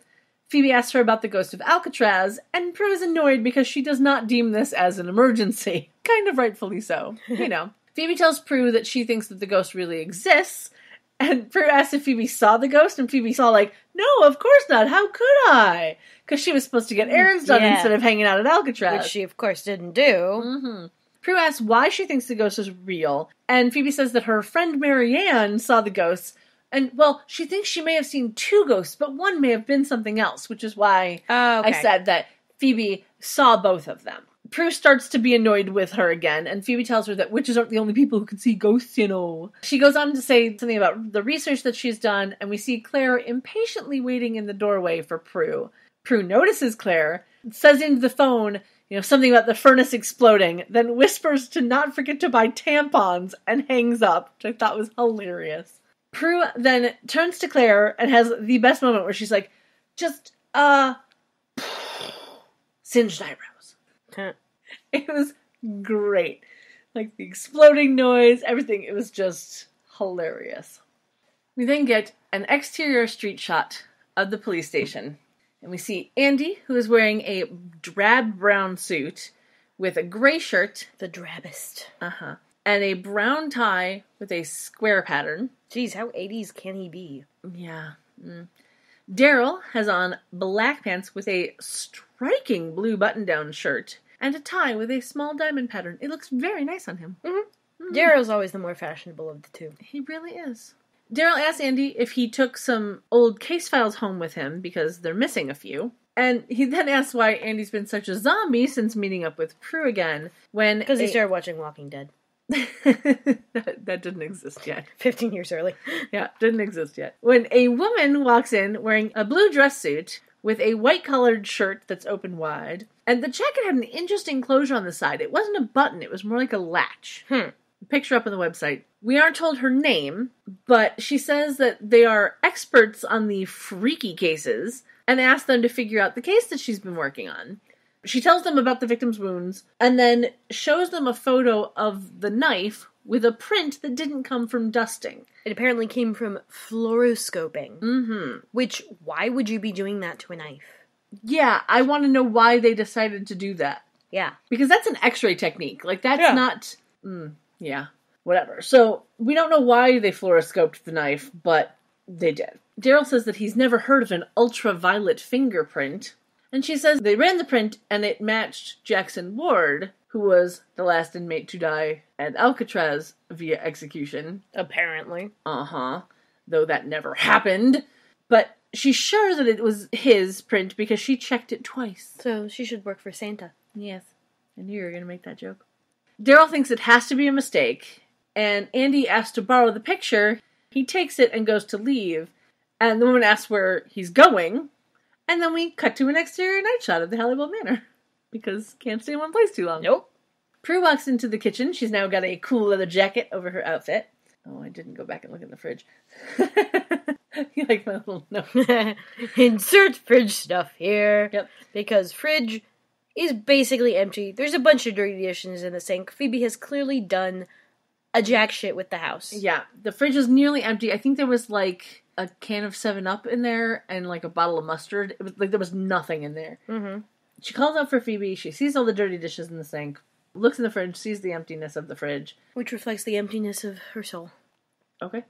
Phoebe asks her about the ghost of Alcatraz, and Prue is annoyed because she does not deem this as an emergency. <laughs> Kind of rightfully so, you know. <laughs> Phoebe tells Prue that she thinks that the ghost really exists, and <laughs> Prue asks if Phoebe saw the ghost, and Phoebe saw like, no, of course not. How could I? Because she was supposed to get errands done Yeah. instead of hanging out at Alcatraz. Which she, of course, didn't do. hmm Prue asks why she thinks the ghost is real, and Phoebe says that her friend Marianne saw the ghosts, and well, she thinks she may have seen two ghosts, but one may have been something else, which is why Oh, okay. I said that Phoebe saw both of them. Prue starts to be annoyed with her again, and Phoebe tells her that witches aren't the only people who can see ghosts, you know. She goes on to say something about the research that she's done, and we see Claire impatiently waiting in the doorway for Prue. Prue notices Claire, says into the phone, you know, something about the furnace exploding, then whispers to not forget to buy tampons and hangs up, which I thought was hilarious. Prue then turns to Claire and has the best moment where she's like, just, uh, singed eyebrows. Huh. It was great. Like the exploding noise, everything. It was just hilarious. We then get an exterior street shot of the police station. And we see Andy, who is wearing a drab brown suit with a gray shirt The drabbest. uh-huh, and a brown tie with a square pattern. Jeez, how 80s can he be? Yeah. mm. Daryl has on black pants with a striking blue button down shirt and a tie with a small diamond pattern. It looks very nice on him. Daryl's always the more fashionable of the two. He really is. Daryl asks Andy if he took some old case files home with him because they're missing a few. And he then asks why Andy's been such a zombie since meeting up with Prue again. When Because he a- started watching Walking Dead. <laughs> that, that didn't exist yet. <laughs> 15 years early. Yeah, didn't exist yet. When a woman walks in wearing a blue dress suit with a white colored shirt that's open wide, and the jacket had an interesting closure on the side. It wasn't a button, it was more like a latch. Hmm. Picture up on the website. We aren't told her name, but she says that they are experts on the freaky cases and asks them to figure out the case that she's been working on. She tells them about the victim's wounds and then shows them a photo of the knife with a print that didn't come from dusting. It apparently came from fluoroscoping. Mm-hmm. Which, why would you be doing that to a knife? Yeah, I want to know why they decided to do that. Yeah. Because that's an x ray technique. Like, that's Yeah. not. Mm, yeah, whatever. So, we don't know why they fluoroscoped the knife, but they did. Daryl says that he's never heard of an ultraviolet fingerprint. And she says they ran the print and it matched Jackson Ward, who was the last inmate to die at Alcatraz via execution. Apparently. Uh huh. Though that never happened. But she's sure that it was his print because she checked it twice. So she should work for Santa. Yes. I knew you were going to make that joke. Daryl thinks it has to be a mistake, and Andy asks to borrow the picture. He takes it and goes to leave, and the woman asks where he's going, and then we cut to an exterior night shot of the Hollywood Manor <laughs> because can't stay in one place too long. Nope. Prue walks into the kitchen. She's now got a cool leather jacket over her outfit. Oh, I didn't go back and look in the fridge. <laughs> you like my little note? Insert fridge stuff here. Yep. Because fridge is basically empty. There's a bunch of dirty dishes in the sink. Phoebe has clearly done a jack shit with the house. Yeah, the fridge is nearly empty. I think there was like a can of Seven Up in there and like a bottle of mustard. It was like there was nothing in there. Mm-hmm. She calls out for Phoebe. She sees all the dirty dishes in the sink. Looks in the fridge, sees the emptiness of the fridge. Which reflects the emptiness of her soul. Okay,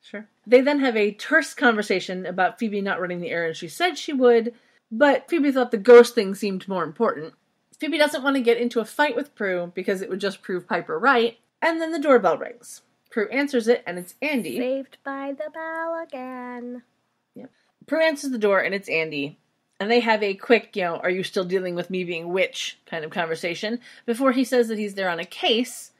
sure. They then have a terse conversation about Phoebe not running the errand she said she would, but Phoebe thought the ghost thing seemed more important. Phoebe doesn't want to get into a fight with Prue because it would just prove Piper right, and then the doorbell rings. Prue answers it, and it's Andy. Saved by the bell again. Prue answers the door, and it's Andy. And they have a quick, you know, are you still dealing with me being witch kind of conversation before he says that he's there on a case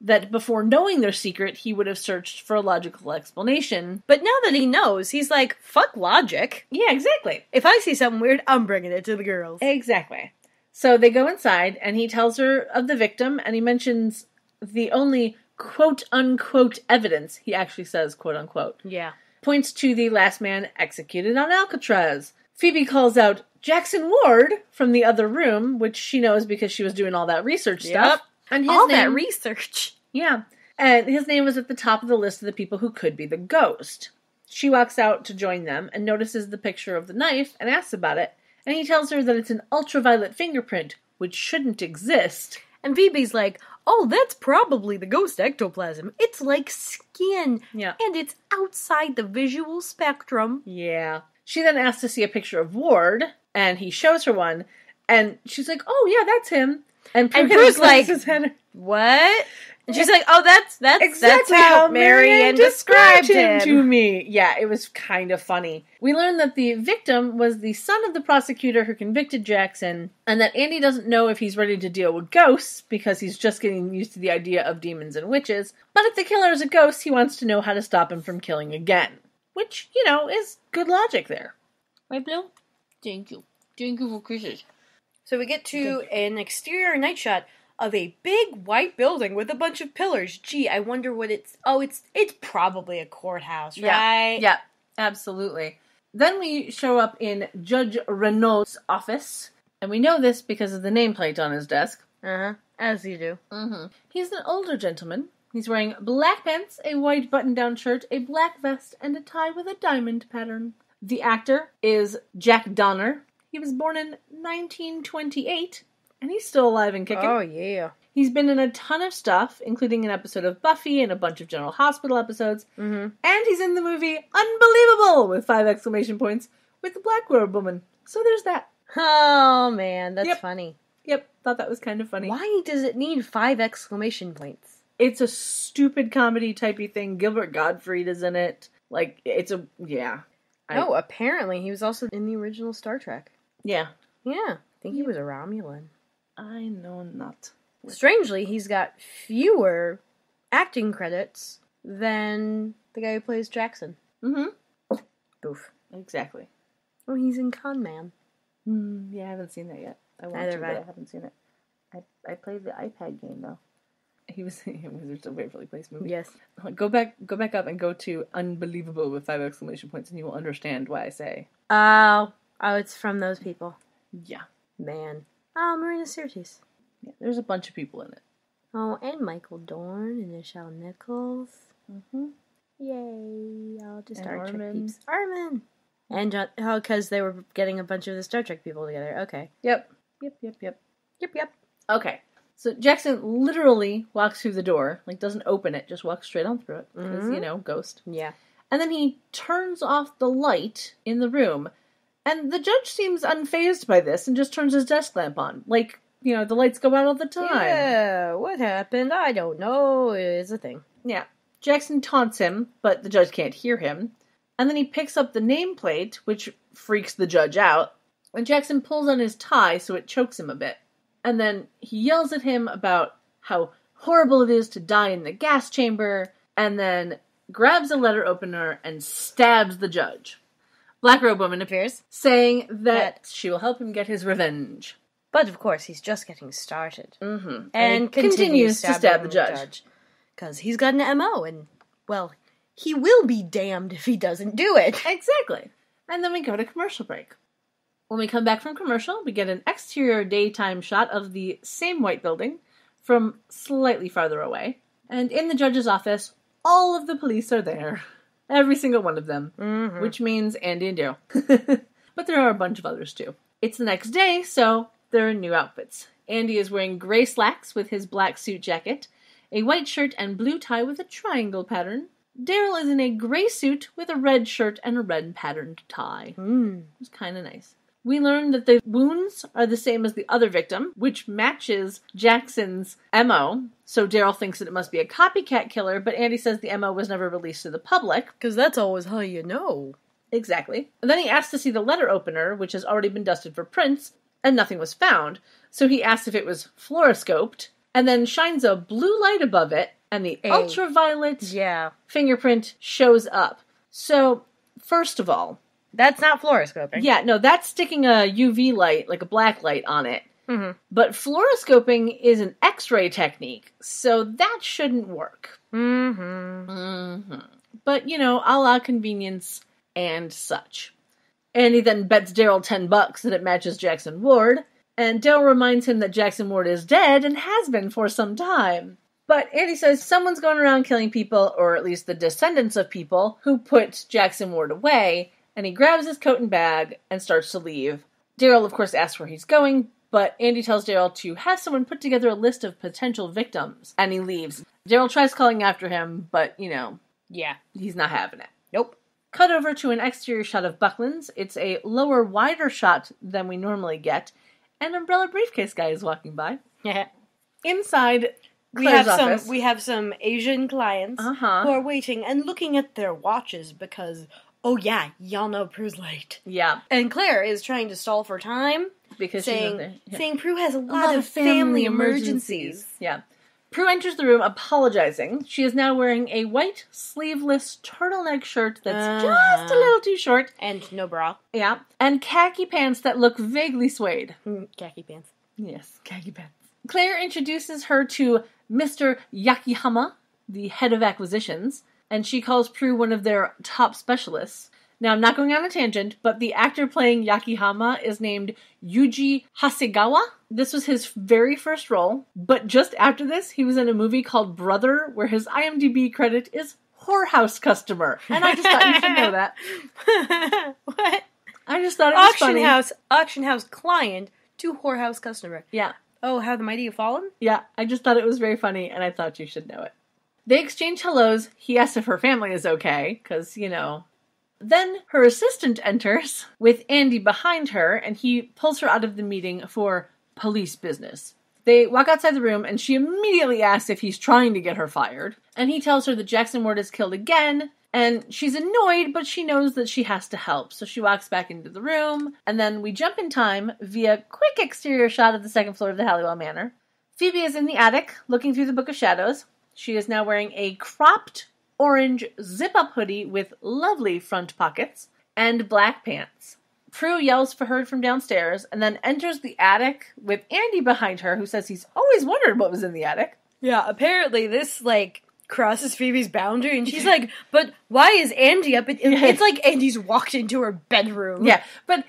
that before knowing their secret, he would have searched for a logical explanation. But now that he knows, he's like, fuck logic. Yeah, exactly. If I see something weird, I'm bringing it to the girls. Exactly. So they go inside, and he tells her of the victim, and he mentions the only quote unquote evidence, he actually says quote unquote, Yeah. points to the last man executed on Alcatraz. Phoebe calls out Jackson Ward from the other room, which she knows because she was doing all that research Yep. stuff. And his All name, that research. yeah, and his name was at the top of the list of the people who could be the ghost. She walks out to join them and notices the picture of the knife and asks about it. And he tells her that it's an ultraviolet fingerprint, which shouldn't exist. And Phoebe's like, oh, that's probably the ghost ectoplasm. It's like skin. Yeah. And it's outside the visual spectrum. Yeah. She then asks to see a picture of Ward, and he shows her one, and she's like, "Oh yeah, that's him." And, And Prue's like. What? And she's like, oh, that's that's Exactly that's how how Marianne described him. to me. Yeah, it was kind of funny. We learned that the victim was the son of the prosecutor who convicted Jackson, and that Andy doesn't know if he's ready to deal with ghosts because he's just getting used to the idea of demons and witches. But if the killer is a ghost, he wants to know how to stop him from killing again. Which, you know, is good logic there. Right, Blue? Thank you. Thank you for kisses. So we get to an exterior night shot of a big white building with a bunch of pillars. Gee, I wonder what it's. Oh, it's it's probably a courthouse, right? Yeah, absolutely. Then we show up in Judge Renault's office, and we know this because of the nameplate on his desk. Uh huh. As you do. Mm-hmm. He's an older gentleman He's wearing black pants, a white button down shirt, a black vest, and a tie with a diamond pattern. The actor is Jack Donner. He was born in 1928, and he's still alive and kicking. Oh yeah. He's been in a ton of stuff, including an episode of Buffy and a bunch of General Hospital episodes. Mm-hmm. And he's in the movie Unbelievable with five exclamation points with the Black Robe Woman. So there's that. Oh man, that's Yep. funny. Yep, thought that was kind of funny. Why does it need five exclamation points? It's a stupid comedy typey thing. Gilbert Gottfried is in it. Like it's a yeah. I- oh, apparently he was also in the original Star Trek. Yeah. Yeah, I think he was a Romulan. I know not. Strangely, he's got fewer acting credits than the guy who plays Jackson. Mm-hmm. Boof. Exactly. Oh, he's in Con Man. Mm, yeah, I haven't seen that yet. I want Neither to, but I I. haven't seen it. I I played the iPad game though. <laughs> He was in Wizards of Waverly Place movie. Yes. Go back, go back up, and go to unbelievable with five exclamation points, and you will understand why I say Oh, oh, it's from those people. yeah. Man. Oh, Marina Sirtis. Yeah, there's a bunch of people in it. Oh, and Michael Dorn and Nichelle Nichols. Mm-hmm. Yay! All the And Star Trek Armin. peeps. Armin! And John, oh, because they were getting a bunch of the Star Trek people together. Okay. Yep. Yep. Yep. Yep. Yep, yep. Okay. So Jackson literally walks through the door, like doesn't open it, just walks straight on through it because Mhm. you know ghost. Yeah. And then he turns off the light in the room, and the judge seems unfazed by this and just turns his desk lamp on, like you know the lights go out all the time. Yeah, what happened? I don't know. It's a thing. Yeah. Jackson taunts him, but the judge can't hear him. And then he picks up the nameplate, which freaks the judge out. And Jackson pulls on his tie so it chokes him a bit. And then he yells at him about how horrible it is to die in the gas chamber, and then grabs a letter opener and stabs the judge. Black Robe Woman appears, saying that, That- she will help him get his revenge. But of course, he's just getting started. Mm-hmm. And, continues, to stab the judge. Because he's got an MO, and, well, he will be damned if he doesn't do it. <laughs> Exactly. And then we go to commercial break. When we come back from commercial, we get an exterior daytime shot of the same white building from slightly farther away. And in the judge's office, all of the police are there. <laughs> Every single one of them. Mm-hmm. Which means Andy and Daryl. <laughs> but there are a bunch of others too. It's the next day, so there are new outfits. Andy is wearing gray slacks with his black suit jacket, a white shirt and blue tie with a triangle pattern. Daryl is in a gray suit with a red shirt and a red patterned tie. Mm. It's kind of nice. We learn that the wounds are the same as the other victim, which matches Jackson's MO. So Daryl thinks that it must be a copycat killer, but Andy says the MO was never released to the public. Because that's always how you know. Exactly. And then he asks to see the letter opener, which has already been dusted for prints, and nothing was found. So he asks if it was fluoroscoped, and then shines a blue light above it, and the A. ultraviolet Yeah. fingerprint shows up. So, first of all, That's not fluoroscoping. yeah, no, that's sticking a UV light, like a black light, on it. Mm-hmm. But fluoroscoping is an X ray technique, so that shouldn't work. Mm-hmm. hmm But, you know, a la convenience and such. Andy then bets Daryl 10 bucks that it matches Jackson Ward, and Daryl reminds him that Jackson Ward is dead and has been for some time. But Andy says someone's going around killing people, or at least the descendants of people, who put Jackson Ward away, and he grabs his coat and bag and starts to leave. Daryl, of course, asks where he's going, but Andy tells Daryl to have someone put together a list of potential victims, and he leaves. Daryl tries calling after him, but, you know, Yeah. he's not having it. Nope. Cut over to an exterior shot of Buckland's. It's a lower, wider shot than we normally get. An umbrella briefcase guy is walking by. Yeah. <laughs> Inside, We Claire's have office. some. We have some Asian clients Uh-huh. who are waiting and looking at their watches because, oh yeah, y'all know Prue's late. yeah, And Claire is trying to stall for time, because saying. Yeah. saying Prue has a a lot, of family, emergencies. Yeah. Prue enters the room apologizing. She is now wearing a white, sleeveless turtleneck shirt that's just Uh-huh. a little too short. and no bra, Yeah. And khaki pants that look vaguely suede. Mm, khaki pants. Yes, khaki pants. Claire introduces her to Mr. Yakihama, the head of acquisitions, and she calls Prue one of their top specialists. Now, I'm not going on a tangent, but the actor playing Yakihama is named Yuji Hasegawa. This was his very first role, but just after this, he was in a movie called Brother, where his IMDb credit is whorehouse customer. And I just thought you should know that. <laughs> what? I just thought it was Auction funny. house, auction house client to whorehouse customer. Yeah, Oh, how the mighty have fallen? yeah, I just thought it was very funny, and I thought you should know it. They exchange hellos. He asks if her family is okay, because, you know. Then her assistant enters with Andy behind her, and he pulls her out of the meeting for police business. They walk outside the room, and she immediately asks if he's trying to get her fired. And he tells her that Jackson Ward is killed again, and she's annoyed, but she knows that she has to help. So she walks back into the room, and then we jump in time via quick exterior shot of the second floor of the Halliwell Manor. Phoebe is in the attic, looking through the Book of Shadows. She is now wearing a cropped orange zip up hoodie with lovely front pockets and black pants. Prue yells for her from downstairs and then enters the attic with Andy behind her, who says he's always wondered what was in the attic. Yeah, apparently this like crosses Phoebe's boundary, and she's <laughs> like, "But why is Andy up?" It, It's like Andy's walked into her bedroom. Yeah, but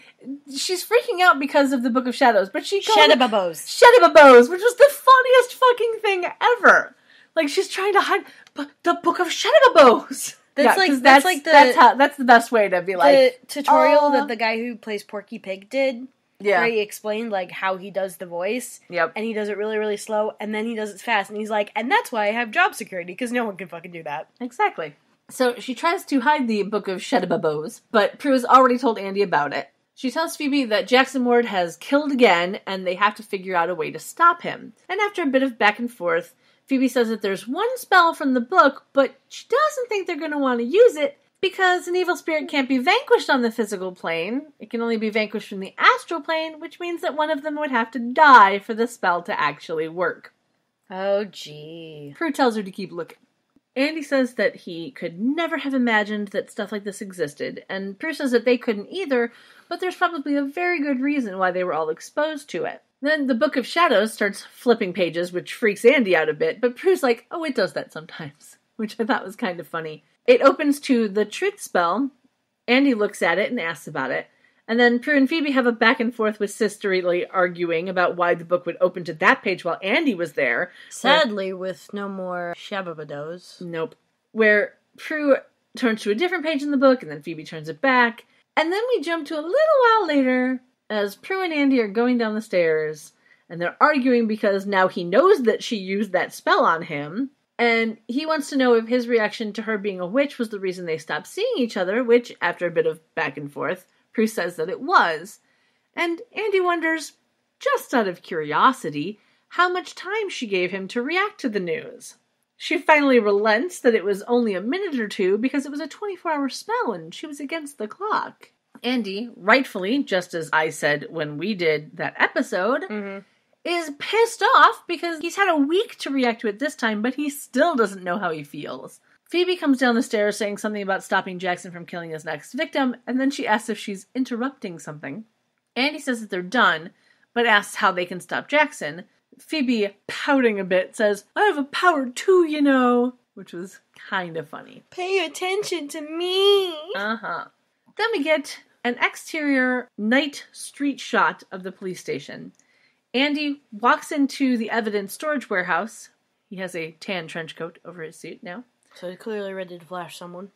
she's freaking out because of the Book of Shadows. But she Shadababos. Shadababos, which was the funniest fucking thing ever. Like she's trying to hide, but the Book of Shadababos. That's like- 'cause that's like the- that's how that's the best way to be like the tutorial "Aw." that the guy who plays Porky Pig did, yeah where he explained like how he does the voice, yep and he does it really, really slow, and then he does it fast, and he's like, and that's why I have job security because no one can fucking do that. exactly. So she tries to hide the Book of Shadababos, but Prue has already told Andy about it. She tells Phoebe that Jackson Ward has killed again, and they have to figure out a way to stop him. And after a bit of back and forth, Phoebe says that there's one spell from the book, but she doesn't think they're going to want to use it because an evil spirit can't be vanquished on the physical plane. It can only be vanquished from the astral plane, which means that one of them would have to die for the spell to actually work. Oh, gee. Prue tells her to keep looking. Andy says that he could never have imagined that stuff like this existed, and Prue says that they couldn't either, but there's probably a very good reason why they were all exposed to it. Then the Book of Shadows starts flipping pages, which freaks Andy out a bit, but Prue's like, oh, it does that sometimes, <laughs> which I thought was kind of funny. It opens to the truth spell. Andy looks at it and asks about it. And then Prue and Phoebe have a back and forth with sisterly arguing about why the book would open to that page while Andy was there. Sadly, with no more Shababados. Nope. Where Prue turns to a different page in the book, and then Phoebe turns it back. And then we jump to a little while later as Prue and Andy are going down the stairs, and they're arguing because now he knows that she used that spell on him. And he wants to know if his reaction to her being a witch was the reason they stopped seeing each other, which, after a bit of back and forth, Prue says that it was. And Andy wonders, just out of curiosity, how much time she gave him to react to the news. She finally relents that it was only a minute or two because it was a 24 hour spell and she was against the clock. Andy, rightfully, just as I said when we did that episode, Mm-hmm. is pissed off because he's had a week to react to it this time, but he still doesn't know how he feels. Phoebe comes down the stairs saying something about stopping Jackson from killing his next victim, and then she asks if she's interrupting something. Andy says that they're done, but asks how they can stop Jackson. Phoebe, pouting a bit, says, I have a power too, you know, which was kind of funny. Pay attention to me. Uh huh. Then we get an exterior night street shot of the police station. Andy walks into the evidence storage warehouse. He has a tan trench coat over his suit now. <laughs> So he's clearly ready to flash someone.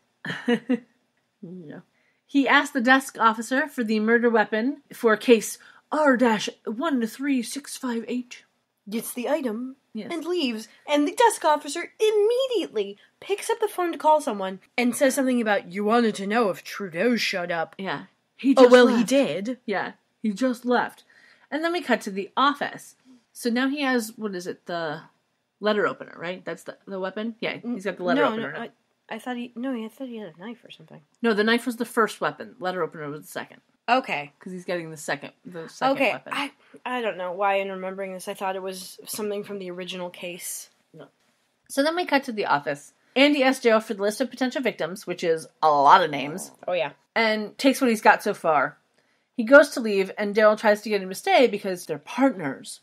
yeah. He asks the desk officer for the murder weapon for case R 13658. Gets the item Yes. and leaves, and the desk officer immediately picks up the phone to call someone and says something about you wanted to know if Trudeau showed up. Yeah. He Oh well, he did. Yeah, he just left. And then we cut to the office. So now he has what is it? The letter opener, right? That's the the weapon. Yeah, mm, he's got the letter no, opener. no, now. I, I thought he no, I thought he had a knife or something. No, the knife was the first weapon. Letter opener was the second Okay. because he's getting the second the second okay. weapon. I I don't know why in remembering this I thought it was something from the original case. No. So then we cut to the office. Andy asks Joe for the list of potential victims, which is a lot of names, Oh yeah. and takes what he's got so far. He goes to leave, and Daryl tries to get him to stay because they're partners.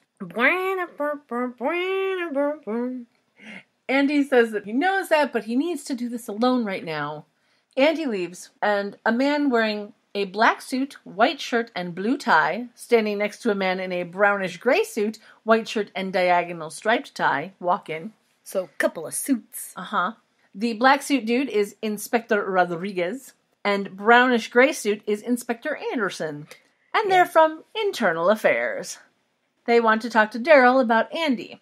Andy says that he knows that, but he needs to do this alone right now. Andy leaves, and a man wearing a black suit, white shirt, and blue tie, standing next to a man in a brownish gray suit, white shirt, and diagonal striped tie, walk in. So, couple of suits. Uh huh. The black suit dude is Inspector Rodriguez, and brownish gray suit is Inspector Anderson. And they're from Internal Affairs. They want to talk to Daryl about Andy.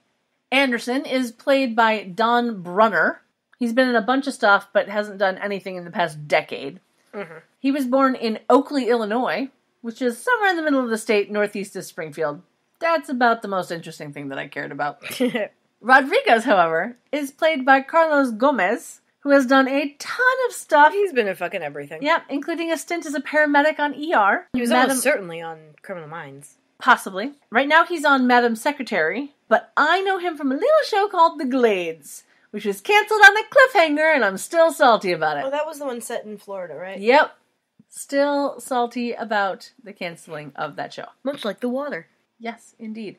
Anderson is played by Don Brunner. He's been in a bunch of stuff, but hasn't done anything in the past decade. He was born in Oakley, Illinois, which is somewhere in the middle of the state, northeast of Springfield. That's about the most interesting thing that I cared about. <laughs> Rodriguez, however, is played by Carlos Gomez, who has done a ton of stuff. He's been in fucking everything. Yep, including a stint as a paramedic on ER. He was Madam- almost certainly on Criminal Minds. Possibly. Right now he's on Madam Secretary, but I know him from a little show called The Glades, which was canceled on a cliffhanger, and I'm still salty about it. Oh, it. that was the one set in Florida, right? Yep. Still salty about the canceling of that show. Much like the water. Yes, indeed.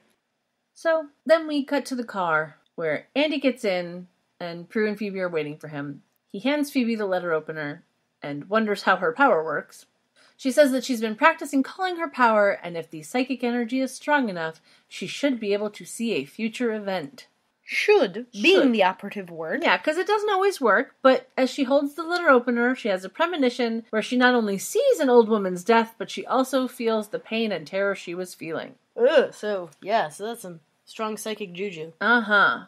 So then we cut to the car where Andy gets in and Prue and Phoebe are waiting for him. He hands Phoebe the letter opener and wonders how her power works. She says that she's been practicing calling her power, and if the psychic energy is strong enough, she should be able to see a future event. Should, Should. being the operative word. Yeah, because it doesn't always work, but as she holds the letter opener, she has a premonition where she not only sees an old woman's death, but she also feels the pain and terror she was feeling. Ugh, so, yeah, so that's some strong psychic juju. Uh huh.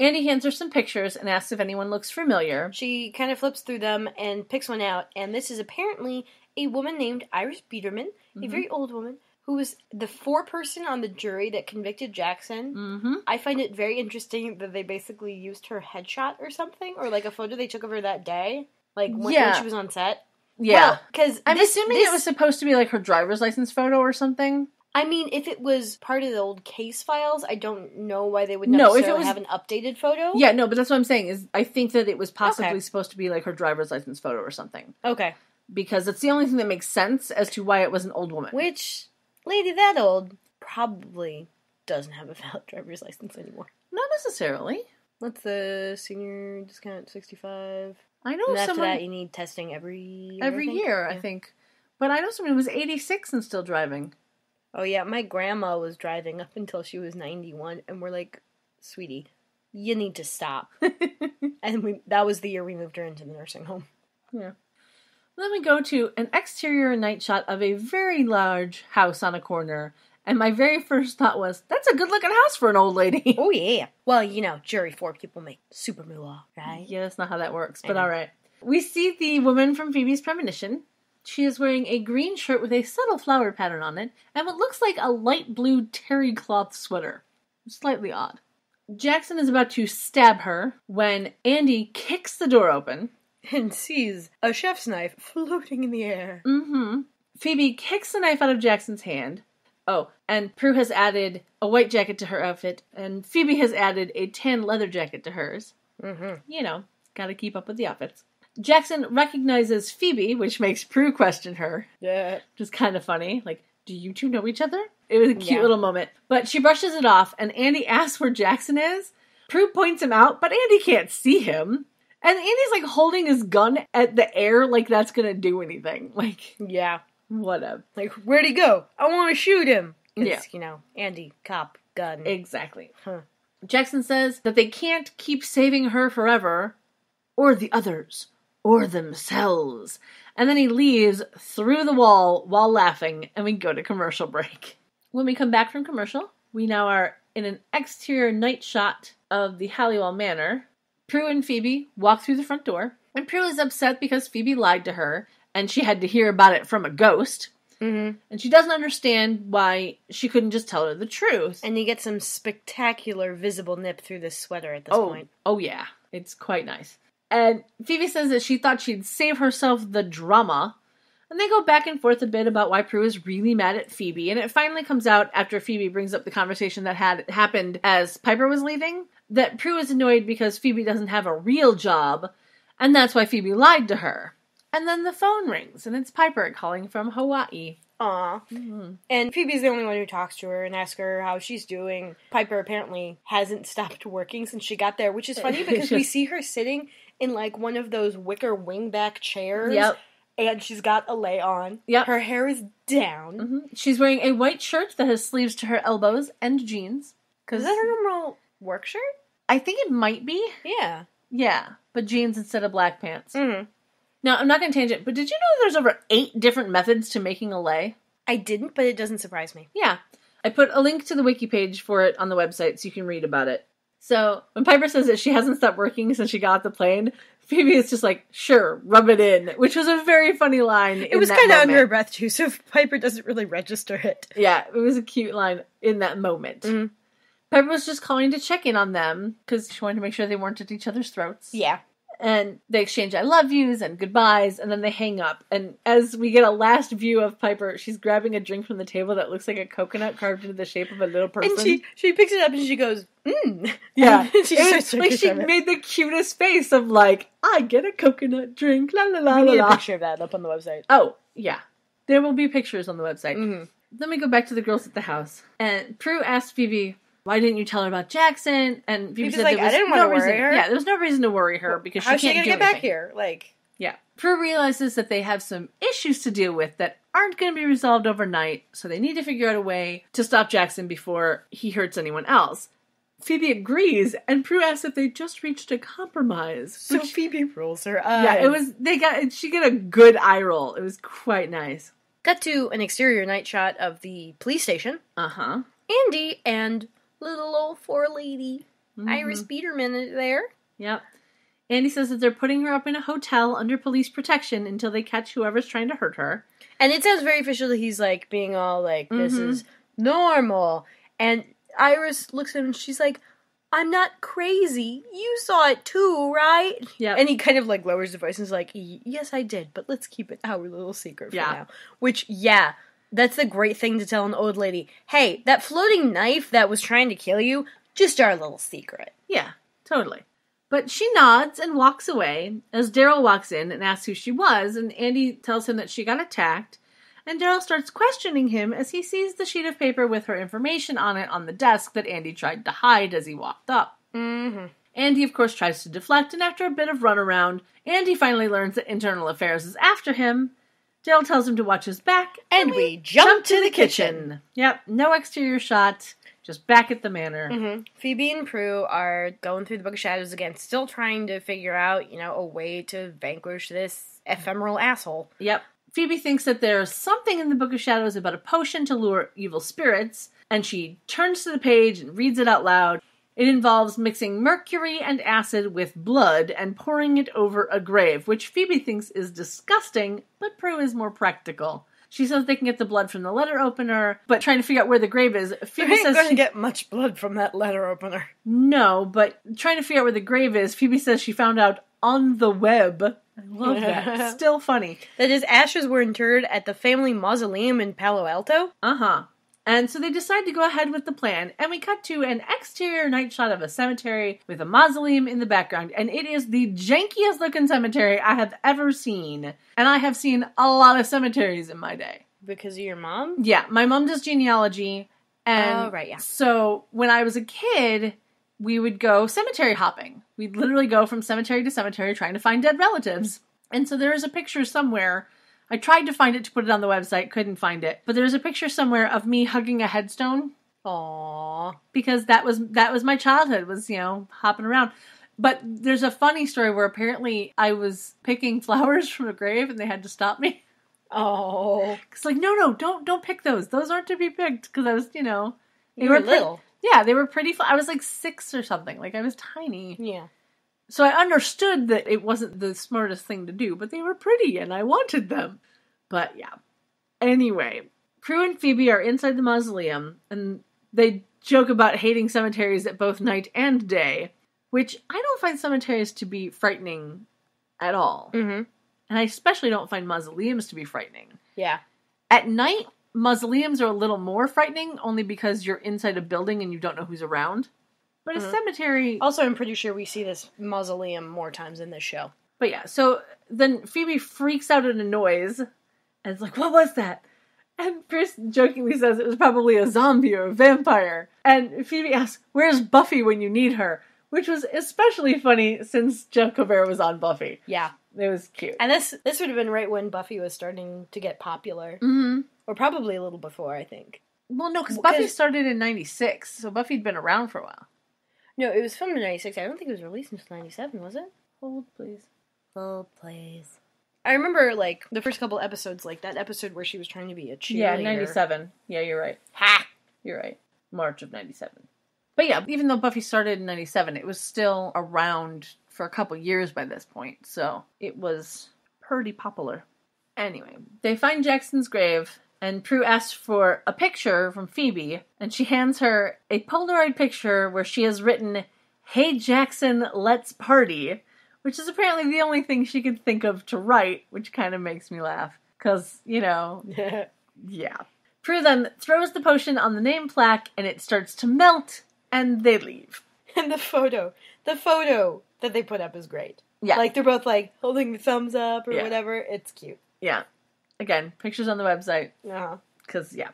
Andy hands her some pictures and asks if anyone looks familiar. She kind of flips through them and picks one out, and this is apparently a woman named Iris Biederman, a very old woman, who was the foreperson on the jury that convicted Jackson. Mm-hmm. I find it very interesting that they basically used her headshot or something, or like a photo they took of her that day, like when, when she was on set. Yeah. because I'm assuming it was supposed to be like her driver's license photo or something. I mean, if it was part of the old case files, I don't know why they would No, necessarily if it was- have an updated photo. Yeah, no, but that's what I'm saying is I think that it was possibly Okay. supposed to be like her driver's license photo or something. Okay. Because it's the only thing that makes sense as to why it was an old woman. Which lady that old probably doesn't have a valid driver's license anymore. Not necessarily. What's the senior discount? Sixty-five. I know And after someone that, you need testing every year, every I year, I think. But I know someone who was 86 and still driving. Oh yeah, my grandma was driving up until she was ninety-one, and we're like, "Sweetie, you need to stop." <laughs> and we that was the year we moved her into the nursing home. Yeah. Then we go to an exterior night shot of a very large house on a corner. And my very first thought was, that's a good looking house for an old lady. <laughs> Oh yeah. Well, you know, jury four people make super moolah, right? yeah, that's not how that works, but alright. We see the woman from Phoebe's premonition. She is wearing a green shirt with a subtle flower pattern on it, and what looks like a light blue terry cloth sweater. Slightly odd. Jackson is about to stab her when Andy kicks the door open. And sees a chef's knife floating in the air. Mm-hmm. Phoebe kicks the knife out of Jackson's hand. Oh, and Prue has added a white jacket to her outfit, and Phoebe has added a tan leather jacket to hers. Mm-hmm. You know, gotta keep up with the outfits. Jackson recognizes Phoebe, which makes Prue question her, Yeah. which is kind of funny. Like, do you two know each other? It was a cute Yeah. little moment. But she brushes it off, and Andy asks where Jackson is. Prue points him out, but Andy can't see him. And Andy's like holding his gun at the air like that's gonna do anything. <laughs> Like, Yeah. What whatever. Like, where'd he go? I want to shoot him. It's, Yeah. you know, Andy, cop, gun. Exactly. Huh. Jackson says that they can't keep saving her forever, or the others, or themselves. And then he leaves through the wall while laughing, and we go to commercial break. When we come back from commercial, we now are in an exterior night shot of the Halliwell Manor. Prue and Phoebe walk through the front door, and Prue is upset because Phoebe lied to her, and she had to hear about it from a ghost. mm-hmm. And she doesn't understand why she couldn't just tell her the truth. And you get some spectacular visible nip through this sweater at this oh, point. oh yeah, it's quite nice. And Phoebe says that she thought she'd save herself the drama. And they go back and forth a bit about why Prue is really mad at Phoebe. And it finally comes out after Phoebe brings up the conversation that had happened as Piper was leaving that Prue is annoyed because Phoebe doesn't have a real job. And that's why Phoebe lied to her. And then the phone rings, and it's Piper calling from Hawaii. Aw. Mm-hmm. And Phoebe's the only one who talks to her and asks her how she's doing. Piper apparently hasn't stopped working since she got there, which is funny <laughs> because we see her sitting in like one of those wicker wingback chairs. Yep. And she's got a lei on. Yep. Her hair is down. Mhm. She's wearing a white shirt that has sleeves to her elbows and jeans. Is Because that her normal work shirt? I think it might be. Yeah. Yeah, but jeans instead of black pants. Mm-hmm. Now, I'm not going to tangent, but did you know there's over eight different methods to making a lei? I didn't, but it doesn't surprise me. Yeah. I put a link to the wiki page for it on the website so you can read about it. So, when Piper says that she hasn't stopped working since she got off the plane, Phoebe is just like, sure, rub it in, which was a very funny line. It was kind of under her breath too, so <laughs> Piper doesn't really register it. Yeah, it was a cute line in that moment. Mhm. Piper was just calling to check in on them because she wanted to make sure they weren't at each other's throats. Yeah. And they exchange I love yous and goodbyes, and then they hang up. And as we get a last view of Piper, she's grabbing a drink from the table that looks like a coconut carved into the shape of a little person. And she she picks it up and she goes, mmm. <laughs> yeah, <laughs> she was like she made the cutest face of like, I get a coconut drink, la la la We la need a picture of that up on the website. Oh yeah, there will be pictures on the website. Mhm. Then we go back to the girls at the house, and Prue asked Phoebe. Why didn't you tell her about Jackson? And Phoebe Phoebe's said like, there "I didn't no wanna worry reason. her." Yeah, there was no reason to worry her because How's she she can't gonna do get back here? Like, Yeah. Prue realizes that they have some issues to deal with that aren't going to be resolved overnight, so they need to figure out a way to stop Jackson before he hurts anyone else. Phoebe agrees, and Prue asks if they just reached a compromise. so which- Phoebe rolls her eyes. yeah, it was. They got. She got a good eye roll. It was quite nice. Cut to an exterior night shot of the police station. Uh huh. Andy and little old four lady Iris Peterman are there. Yep. Andy says that they're putting her up in a hotel under police protection until they catch whoever's trying to hurt her. And it sounds very official that he's like being all like, this Mhm. is normal. And Iris looks at him and she's like, I'm not crazy. You saw it too, right? Yeah. And he kind of like lowers the voice and is like, Yes, I did, but let's keep it our little secret for Yeah. now. Which, yeah, that's the great thing to tell an old lady. Hey, that floating knife that was trying to kill you, just our little secret. Yeah, totally. But she nods and walks away as Daryl walks in and asks who she was, and Andy tells him that she got attacked. And Daryl starts questioning him as he sees the sheet of paper with her information on it on the desk that Andy tried to hide as he walked up. Mm-hmm. Andy, of course, tries to deflect, and after a bit of runaround, Andy finally learns that Internal Affairs is after him. Daryl tells him to watch his back, And we jump to the kitchen. Yep, no exterior shot, just back at the manor. hmm Phoebe and Prue are going through the Book of Shadows again, still trying to figure out, you know, a way to vanquish this ephemeral asshole. Yep. Phoebe thinks that there's something in the Book of Shadows about a potion to lure evil spirits, and she turns to the page and reads it out loud. It involves mixing mercury and acid with blood and pouring it over a grave, which Phoebe thinks is disgusting, but Prue is more practical. She says they can get the blood from the letter opener, but trying to figure out where the grave is, Phoebe We're says going she to get much blood from that letter opener. no, but trying to figure out where the grave is, Phoebe says she found out on the web. I love that. <laughs> Still funny. That his ashes were interred at the family mausoleum in Palo Alto. Uh huh. And so they decide to go ahead with the plan, and we cut to an exterior night shot of a cemetery with a mausoleum in the background, and it is the jankiest looking cemetery I have ever seen. And I have seen a lot of cemeteries in my day. Because of your mom? Yeah, my mom does genealogy, and Oh, right, yeah. So when I was a kid, we would go cemetery hopping. We'd literally go from cemetery to cemetery trying to find dead relatives. And so there is a picture somewhere. I tried to find it to put it on the website, couldn't find it. But there's a picture somewhere of me hugging a headstone Aww. because that was that was my childhood was you know hopping around. But there's a funny story where apparently I was picking <laughs> flowers from a grave and they had to stop me. Oh. <laughs> It's like, no, no, don't don't pick those. Those aren't to be picked because I was, you know, You were pre- little. yeah, they were pretty. I was like six or something. Like I was tiny, Yeah. So I understood that it wasn't the smartest thing to do, but they were pretty and I wanted them. But yeah. Anyway, Prue and Phoebe are inside the mausoleum and they joke about hating cemeteries at both night and day, which I don't find cemeteries to be frightening at all. Mm-hmm. And I especially don't find mausoleums to be frightening. Yeah. At night, mausoleums are a little more frightening only because you're inside a building and you don't know who's around. But a Mhm. cemetery. Also, I'm pretty sure we see this mausoleum more times in this show. But yeah, so then Phoebe freaks out at a noise and is like, What was that? And Prue jokingly says it was probably a zombie or a vampire. And Phoebe asks, Where's Buffy when you need her? Which was especially funny since Jeff Kober was on Buffy. Yeah. It was cute. And this this would have been right when Buffy was starting to get popular. Mm-hmm. Or probably a little before, I think. Well, no, because Buffy started in 96, so Buffy'd been around for a while. No, it was filmed in 96. I don't think it was released until 97, was it? Hold, please. Hold, please. I remember, like, the first couple episodes, like that episode where she was trying to be a cheerleader. Yeah, 97. Yeah, you're right. Ha! You're right. March of 97. But yeah, even though Buffy started in 97, it was still around for a couple years by this point, so it was pretty popular. Anyway, they find Jackson's grave, and Prue asks for a picture from Phoebe, and she hands her a Polaroid picture where she has written, Hey Jackson, let's party, which is apparently the only thing she could think of to write, which kind of makes me laugh. Because, you know, <laughs> yeah. Prue then throws the potion on the name plaque and it starts to melt and they leave. and the photo. The photo that they put up is great. Yeah. Like, they're both, like, holding the thumbs up or Yeah. whatever. It's cute. Yeah. Again, pictures on the website Uh-huh. because yeah.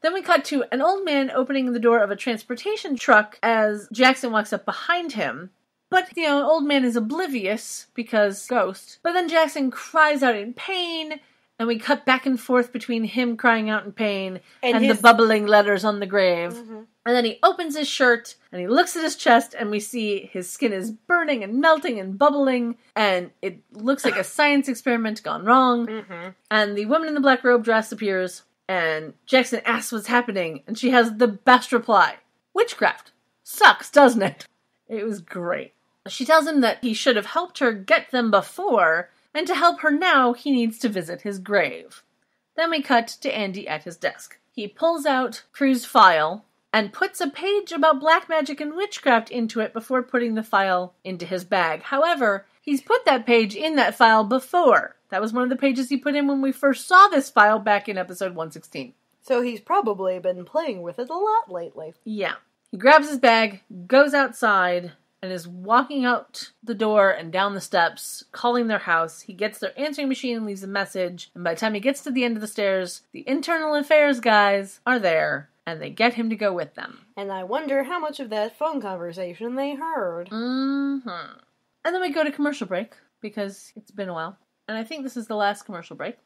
Then we cut to an old man opening the door of a transportation truck as Jackson walks up behind him. But, you know, old man is oblivious because ghost. But then Jackson cries out in pain, and we cut back and forth between him crying out in pain And and, his- the bubbling letters on the grave. Mhm. And then he opens his shirt and he looks at his chest, and we see his skin is burning and melting and bubbling, and it looks like a <sighs> science experiment gone wrong. Mhm. And the woman in the black robe dress appears, and Jackson asks what's happening, and she has the best reply Witchcraft. Sucks, doesn't it? It was great. She tells him that he should have helped her get them before, and to help her now, he needs to visit his grave. Then we cut to Andy at his desk. He pulls out Prue's file and puts a page about black magic and witchcraft into it before putting the file into his bag. However, he's put that page in that file before. That was one of the pages he put in when we first saw this file back in episode 116. So he's probably been playing with it a lot lately. Yeah. He grabs his bag, goes outside, and is walking out the door and down the steps, calling their house. He gets their answering machine and leaves a message. And by the time he gets to the end of the stairs, the internal affairs guys are there, and they get him to go with them. And I wonder how much of that phone conversation they heard. Mm-hmm. And then we go to commercial break because it's been a while. And I think this is the last commercial break.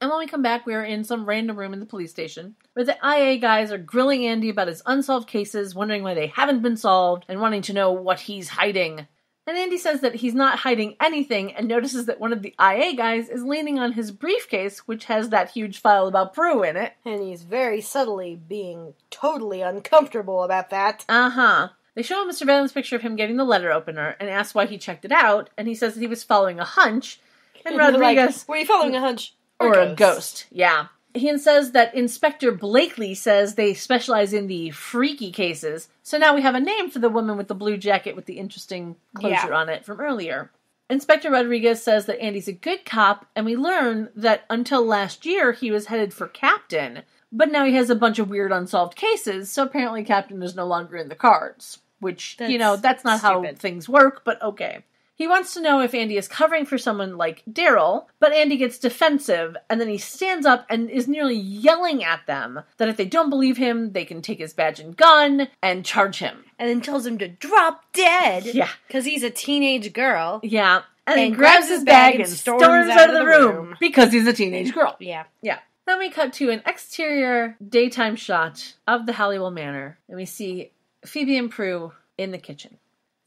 And when we come back, we are in some random room in the police station where the IA guys are grilling Andy about his unsolved cases, wondering why they haven't been solved, and wanting to know what he's hiding. And Andy says that he's not hiding anything and notices that one of the IA guys is leaning on his briefcase, which has that huge file about Prue in it. And he's very subtly being totally uncomfortable about that. Uh huh. They show him a surveillance picture of him getting the letter opener and ask why he checked it out, and he says that he was following a hunch. And They're <laughs> like, Rodriguez, Were you following a hunch? Or a ghost, yeah. He says that Inspector Blakely says they specialize in the freaky cases, so now we have a name for the woman with the blue jacket with the interesting closure Yeah. on it from earlier. Inspector Rodriguez says that Andy's a good cop, and we learn that until last year he was headed for captain, but now he has a bunch of weird unsolved cases, so apparently captain is no longer in the cards. Which, you know, that's not how things work, but okay. He wants to know if Andy is covering for someone like Daryl, but Andy gets defensive, and then he stands up and is nearly yelling at them that if they don't believe him, they can take his badge and gun and charge him. And then tells him to drop dead. Yeah. Because he's a teenage girl. Yeah. And, then And grabs his bag and storms, out, of the room, room. because he's a teenage girl. <laughs> Yeah. Yeah. Then we cut to an exterior daytime shot of the Halliwell Manor, and we see Phoebe and Prue in the kitchen.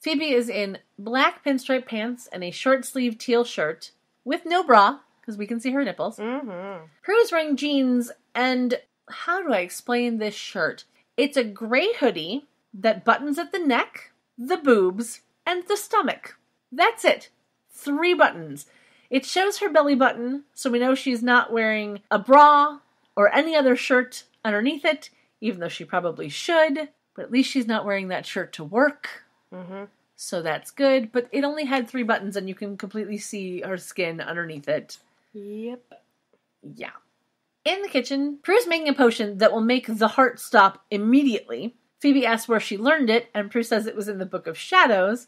Phoebe is in black pinstripe pants and a short sleeved teal shirt with no bra, because we can see her nipples. Mm-hmm. Prue is wearing jeans, and how do I explain this shirt? It's a gray hoodie that buttons at the neck, the boobs, and the stomach. That's it. Three buttons. It shows her belly button, so we know she's not wearing a bra or any other shirt underneath it, even though she probably should. But at least she's not wearing that shirt to work, Mm-hmm. so that's good. But it only had three buttons, and you can completely see her skin underneath it. Yep. Yeah. In the kitchen, Prue's making a potion that will make the heart stop immediately. Phoebe asks where she learned it, and Prue says it was in the Book of Shadows.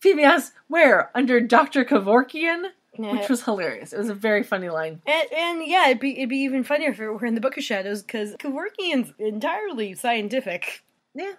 Phoebe asks, where? Under Dr. Kevorkian? which was hilarious. It was a very funny line. And, and yeah, it'd be it'd be even funnier if it were in the Book of Shadows because Kevorkian's entirely scientific. Yeah.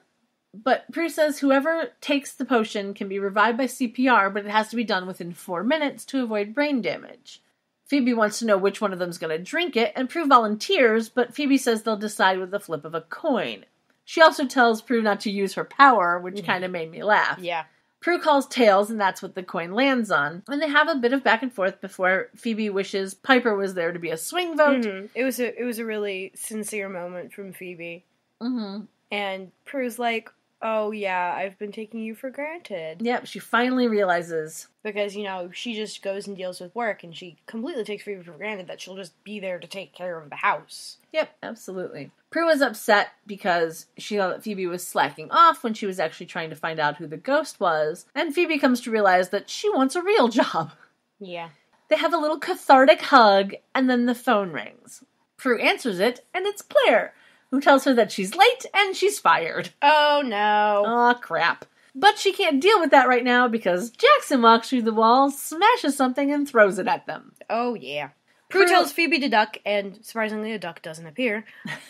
But Prue says whoever takes the potion can be revived by CPR, but it has to be done within four minutes to avoid brain damage. Phoebe wants to know which one of them's going to drink it, and Prue volunteers, but Phoebe says they'll decide with the flip of a coin. She also tells Prue not to use her power, which kind of made me laugh. Yeah. Prue calls tails, and that's what the coin lands on. And they have a bit of back and forth before Phoebe wishes Piper was there to be a swing vote. Mhm. It was a it was a really sincere moment from Phoebe, Mm-hmm. and Prue's like, "Oh yeah, I've been taking you for granted." Yep, she finally realizes. because you know she just goes and deals with work and she completely takes Phoebe for granted that she'll just be there to take care of the house. Yep, absolutely. Prue was upset because she thought that Phoebe was slacking off when she was actually trying to find out who the ghost was, and Phoebe comes to realize that she wants a real job. <laughs> Yeah. They have a little cathartic hug, and then the phone rings. Prue answers it, and it's Claire, who tells her that she's late and she's fired. Oh no. Aw, crap. But she can't deal with that right now because Jackson walks through the wall, smashes something, and throws it at them. Oh yeah. Prue Prue- tells Phoebe to duck, and surprisingly, a duck doesn't appear.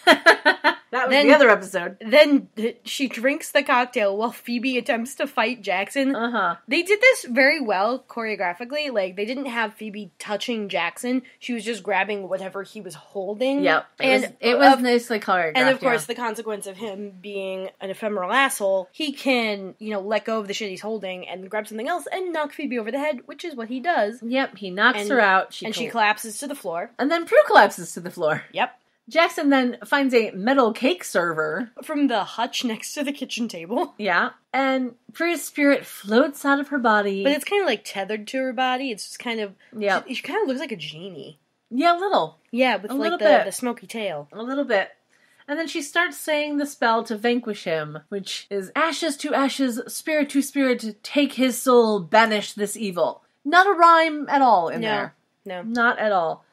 <laughs> that was Then- the other episode. Then she drinks the cocktail while Phoebe attempts to fight Jackson. Uh huh. They did this very well choreographically. Like they didn't have Phoebe touching Jackson; she was just grabbing whatever he was holding. Yep. It and was, it was of- nicely choreographed. And of course, yeah. the consequence of him being an ephemeral asshole, he can, you know, let go of the shit he's holding and grab something else and knock Phoebe over the head, which is what he does. Yep, he knocks And- her out. She and she collapses to the floor. and then Prue collapses to the floor. Yep. Jackson then finds a metal cake server. From the hutch next to the kitchen table. <laughs> Yeah, and Prue's spirit floats out of her body. But it's kind of like tethered to her body. It's just kind of. Yeah. She, she kind of looks like a genie. yeah, a little, Yeah, with A like little the, the smoky tail. a little bit. And then she starts saying the spell to vanquish him, which is ashes to ashes, spirit to spirit, take his soul, banish this evil. Not a rhyme at all in No. there. No. Not at all.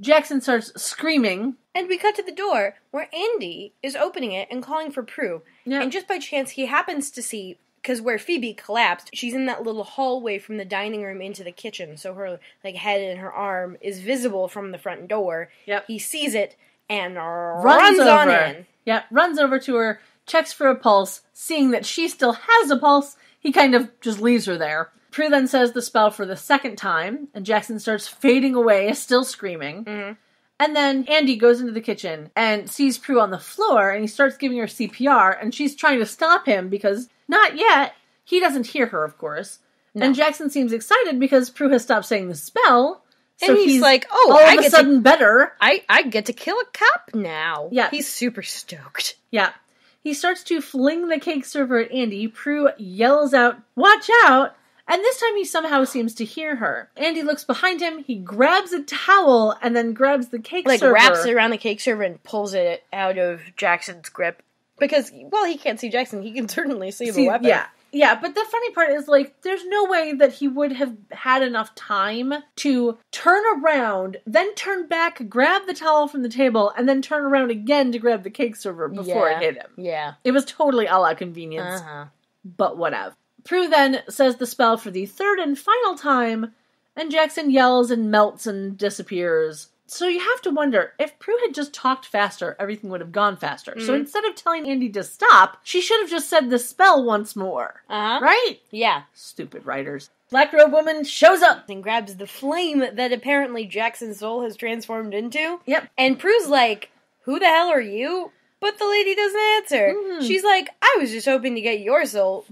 Jackson starts screaming. And we cut to the door where Andy is opening it and calling for Prue. Yeah. And just by chance, he happens to see because where Phoebe collapsed, she's in that little hallway from the dining room into the kitchen, so her like head and her arm is visible from the front door. Yep. He sees it and runs, runs, on over. in. Yeah, runs over to her, checks for a pulse, seeing that she still has a pulse, he kind of just leaves her there. Prue then says the spell for the second time, and Jackson starts fading away, still screaming. Mhm. And then Andy goes into the kitchen and sees Prue on the floor, and he starts giving her CPR, and she's trying to stop him because not yet. He doesn't hear her, of course. And Jackson seems excited because Prue has stopped saying the spell. And he's like, "Oh, all I of a get to- sudden better. I I get to kill a cop now. Yeah. he's super stoked. Yeah. He starts to fling the cake server at Andy. Prue yells out, Watch out! And this time he somehow seems to hear her. Andy looks behind him, he grabs a towel and then grabs the cake Like server. wraps it around the cake server and pulls it out of Jackson's grip because well he can't see Jackson. He can <laughs> certainly see, See, the weapon. Yeah. Yeah, but the funny part is like there's no way that he would have had enough time to turn around, then turn back, grab the towel from the table, and then turn around again to grab the cake server before Yeah. it hit him. Yeah. It was totally a la convenience. Uh-huh. but whatever. Prue then says the spell for the third and final time, and Jackson yells and melts and disappears. So you have to wonder if Prue had just talked faster, everything would have gone faster. So Mhm. instead of telling Andy to stop, she should have just said the spell once more. Uh-huh. Right? Yeah. Stupid writers. Black Robe Woman shows up. And grabs the flame that apparently Jackson's soul has transformed into. Yep. And Prue's like, Who the hell are you? But the lady doesn't answer. Mhm. She's like, I was just hoping to get your soul,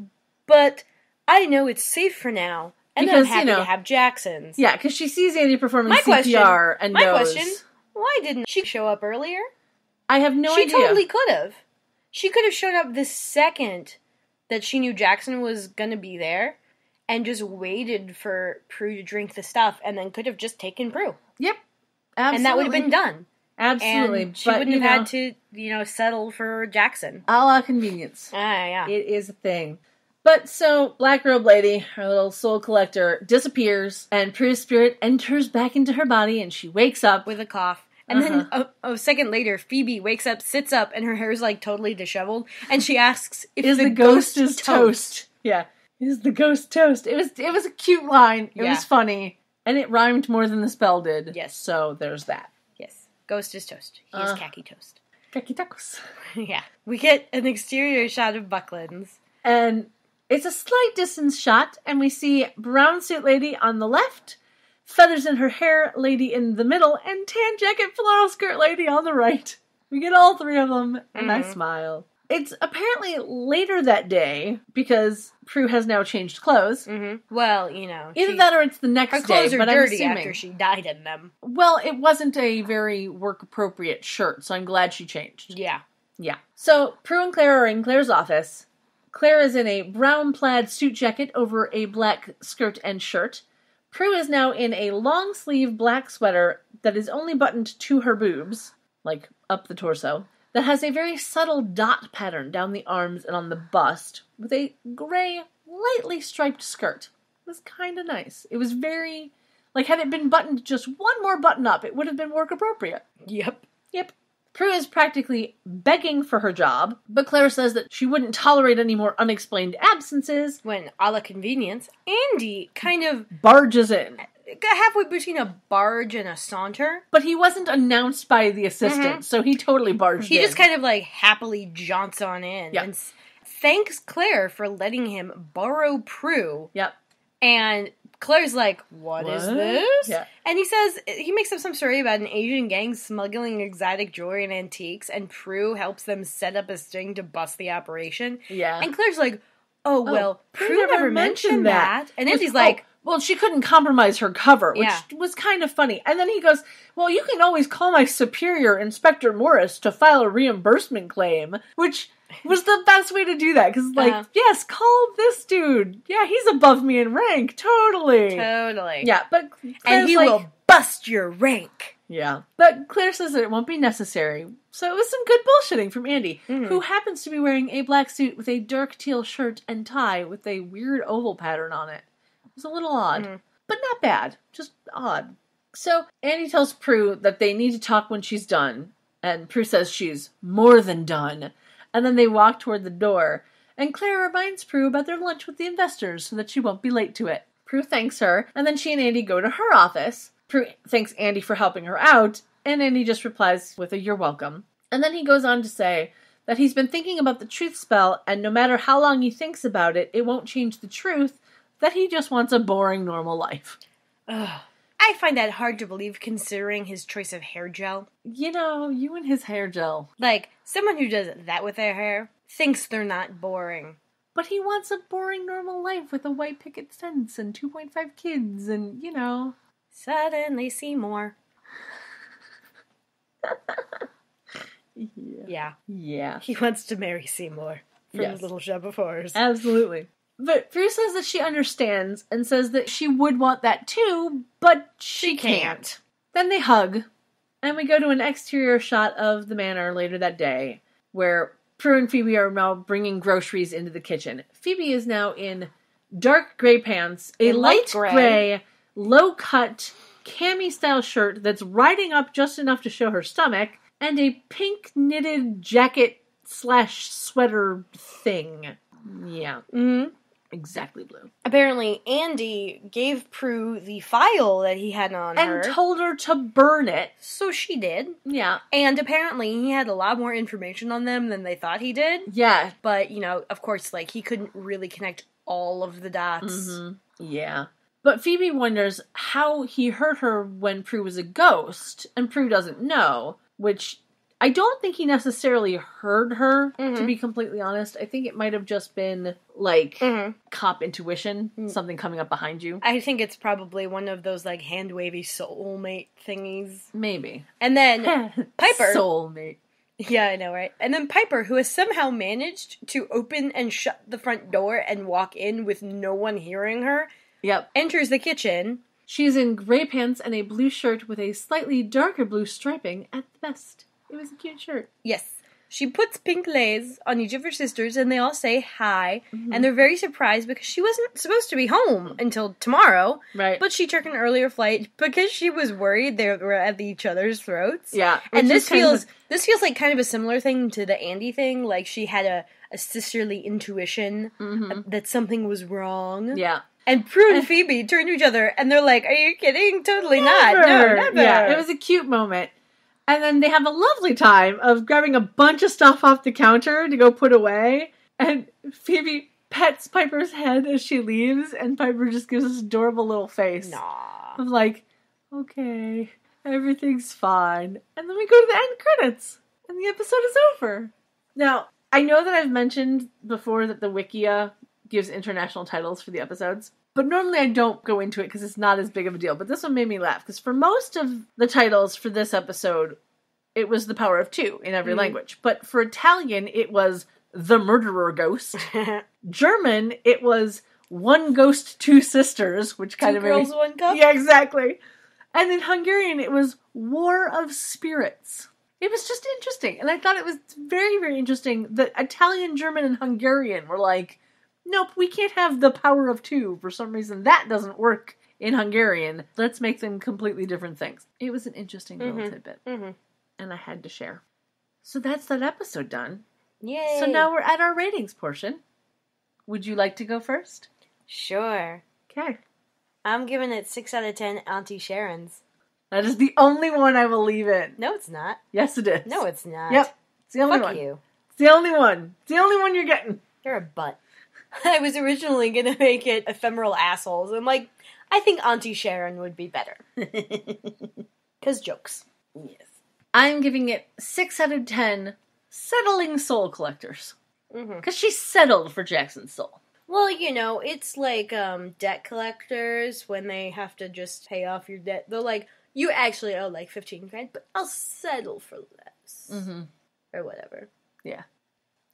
but I know it's safe for now. And Because, I'm you know- to have Jackson's. Yeah, because she sees Andy performing My question- CPR and My knows. question why didn't she show up earlier? I have no she idea. She totally could have. She could have shown up the second that she knew Jackson was gonna be there and just waited for Prue to drink the stuff and then could have just taken Prue. Yep. Absolutely. And that would have been done. Absolutely. And she but, wouldn't have know, had to, you know, settle for Jackson. A la convenience. Ah, yeah. It is a thing. But so Black Robe Lady, her little soul collector, disappears, and Prue's spirit enters back into her body, and she wakes up. with a cough. And then Uh-huh. a, a second later, Phoebe wakes up, sits up, and her hair's like totally disheveled. And she asks if Is the, the, ghost, is toast? Yeah, is the ghost toast? It was it was a cute line. It Yeah. was funny. And it rhymed more than the spell did. Yes. So there's that. Yes. Ghost is toast. He is Uh. khaki toast. Kaki tacos. <laughs> yeah. We get an exterior shot of Buckland's. And it's a slight distance shot, and we see brown suit lady on the left, feathers in her hair lady in the middle, and tan jacket floral skirt lady on the right. We get all three of them, and I Mhm. smile. It's apparently later that day because Prue has now changed clothes. Mm-hmm. Well, you know. Either she- that or it's the next her day, clothes are but I'm dirty assuming. after she died in them. Well, it wasn't a very work appropriate shirt, so I'm glad she changed. Yeah. Yeah. So Prue and Claire are in Claire's office. Claire is in a brown plaid suit jacket over a black skirt and shirt. Prue is now in a long sleeve black sweater that is only buttoned to her boobs, like up the torso, that has a very subtle dot pattern down the arms and on the bust, with a gray, lightly striped skirt. It was kind of nice. It was very. Like, had it been buttoned just one more button up, it would have been work appropriate. Yep. Yep. Prue is practically begging for her job, but Claire says that she wouldn't tolerate any more unexplained absences, When, a la convenience, Andy kind of barges in. halfway between a barge and a saunter. But he wasn't announced by the assistant, mm-hmm. so he totally barged He in. He just kind of like happily jaunts on in Yeah. and thanks Claire for letting him borrow Prue. Yep. And Claire's like, "What is this?" Yeah. And he says he makes up some story about an Asian gang smuggling exotic jewelry and antiques, and Prue helps them set up a sting to bust the operation. Yeah. And Claire's like, "Oh, oh well, Prue Prue, never never, mentioned mentioned that." that." And Andy's like, oh, well, she couldn't compromise her cover, which Yeah. was kind of funny. And then he goes, Well, you can always call my superior, Inspector Morris, to file a reimbursement claim, which was the best way to do that. Because, like, Uh-huh. yes, call this dude. Yeah, he's above me in rank. Totally. "Totally." Yeah, but Claire's And he like, will bust your rank. Yeah. But Claire says that it won't be necessary. So it was some good bullshitting from Andy, Mhm. who happens to be wearing a black suit with a dark teal shirt and tie with a weird oval pattern on it. Was a little odd, Mhm. but not bad, just odd. So Andy tells Prue that they need to talk when she's done, and Prue says she's more than done. And then they walk toward the door, and Claire reminds Prue about their lunch with the investors so that she won't be late to it. Prue thanks her, and then she and Andy go to her office. Prue thanks Andy for helping her out, and Andy just replies with a you're welcome. And then he goes on to say that he's been thinking about the truth spell, and no matter how long he thinks about it, it won't change the truth that he just wants a boring, normal life. Ugh. I find that hard to believe considering his choice of hair gel. You know, you and his hair gel. Like, someone who does that with their hair thinks they're not boring. But he wants a boring, normal life with a white picket fence and 2.5 kids, and, you know. Suddenly Seymour. <laughs> Yeah. Yeah. Yeah. He wants to marry Seymour from Yes. Little Shop of Horrors. Absolutely. But Prue says that she understands and says that she would want that too, but she, She can't. can't. Then they hug, and we go to an exterior shot of the manor later that day, where Prue and Phoebe are now bringing groceries into the kitchen. Phoebe is now in dark gray pants, a light light gray, gray. low cut cami style shirt that's riding up just enough to show her stomach, and a pink knitted jacket slash sweater thing. Yeah, hmm exactly blue. Apparently, Andy gave Prue the file that he had on And her. told her to burn it. so she did. Yeah. And apparently, he had a lot more information on them than they thought he did. Yeah. But, you know, of course, like, he couldn't really connect all of the dots. Mhm. Yeah. But Phoebe wonders how he hurt her when Prue was a ghost, and Prue doesn't know, which I don't think he necessarily heard her, to Mhm. be completely honest. I think it might have just been like Mhm. cop intuition, Mm. something coming up behind you. I think it's probably one of those, like, hand wavy soulmate thingies. Maybe. And then, <laughs> Piper. Soulmate. yeah, I know, right? And then Piper, who has somehow managed to open and shut the front door and walk in with no one hearing her, Yep. enters the kitchen. She's in gray pants and a blue shirt with a slightly darker blue striping at the best. It was a cute shirt. Yes. She puts pink leis on each of her sisters and they all say hi. And they're very surprised because she wasn't supposed to be home until tomorrow. Right. But she took an earlier flight because she was worried they were at each other's throats. yeah. And this is kind of feels this feels like kind of a similar thing to the Andy thing. Like she had a, a sisterly intuition Mhm. that something was wrong. Yeah. And Prue and Phoebe turn to each other and they're like, Are you kidding? Totally not. No, never. Yeah, it was a cute moment. And then they have a lovely time of grabbing a bunch of stuff off the counter to go put away. And Phoebe pets Piper's head as she leaves, and Piper just gives this adorable little face Nah. of like, okay, everything's fine. And then we go to the end credits, and the episode is over. Now, I know that I've mentioned before that the Wikia gives international titles for the episodes, but normally I don't go into it because it's not as big of a deal. But this one made me laugh because for most of the titles for this episode, it was the power of two in every Mhm. language. But for Italian, it was the murderer ghost. <laughs> German, it was one ghost, two sisters, which kind Two of me- girls, one cup? yeah, exactly. And in Hungarian, it was War of Spirits. It was just interesting. And I thought it was very, very interesting that Italian, German, and Hungarian were like, nope, we can't have the power of two. For some reason, that doesn't work in Hungarian. Let's make them completely different things. It was an interesting little Mhm. tidbit, Mhm. and I had to share. So that's that episode done. Yay. So now we're at our ratings portion. Would you like to go first? Sure. Okay. I'm giving it 6 out of 10 Auntie Sharon's. That is the only one I will leave in. No, it's not. Yes, it is. No, it's not. Yep. It's the only Fuck one. you. It's the only one. It's the only one you're getting. You're a butt. <laughs> I was originally gonna make it ephemeral assholes. I'm like, I think Auntie Sharon would be better. <laughs> Cause jokes. Yes. I'm giving it 6 out of 10 settling soul collectors. hmm Because she settled for Jackson's soul. Well, you know, it's like um, debt collectors when they have to just pay off your debt. They're like, you actually owe like 15 grand, but I'll settle for less. Mm-hmm. Or whatever.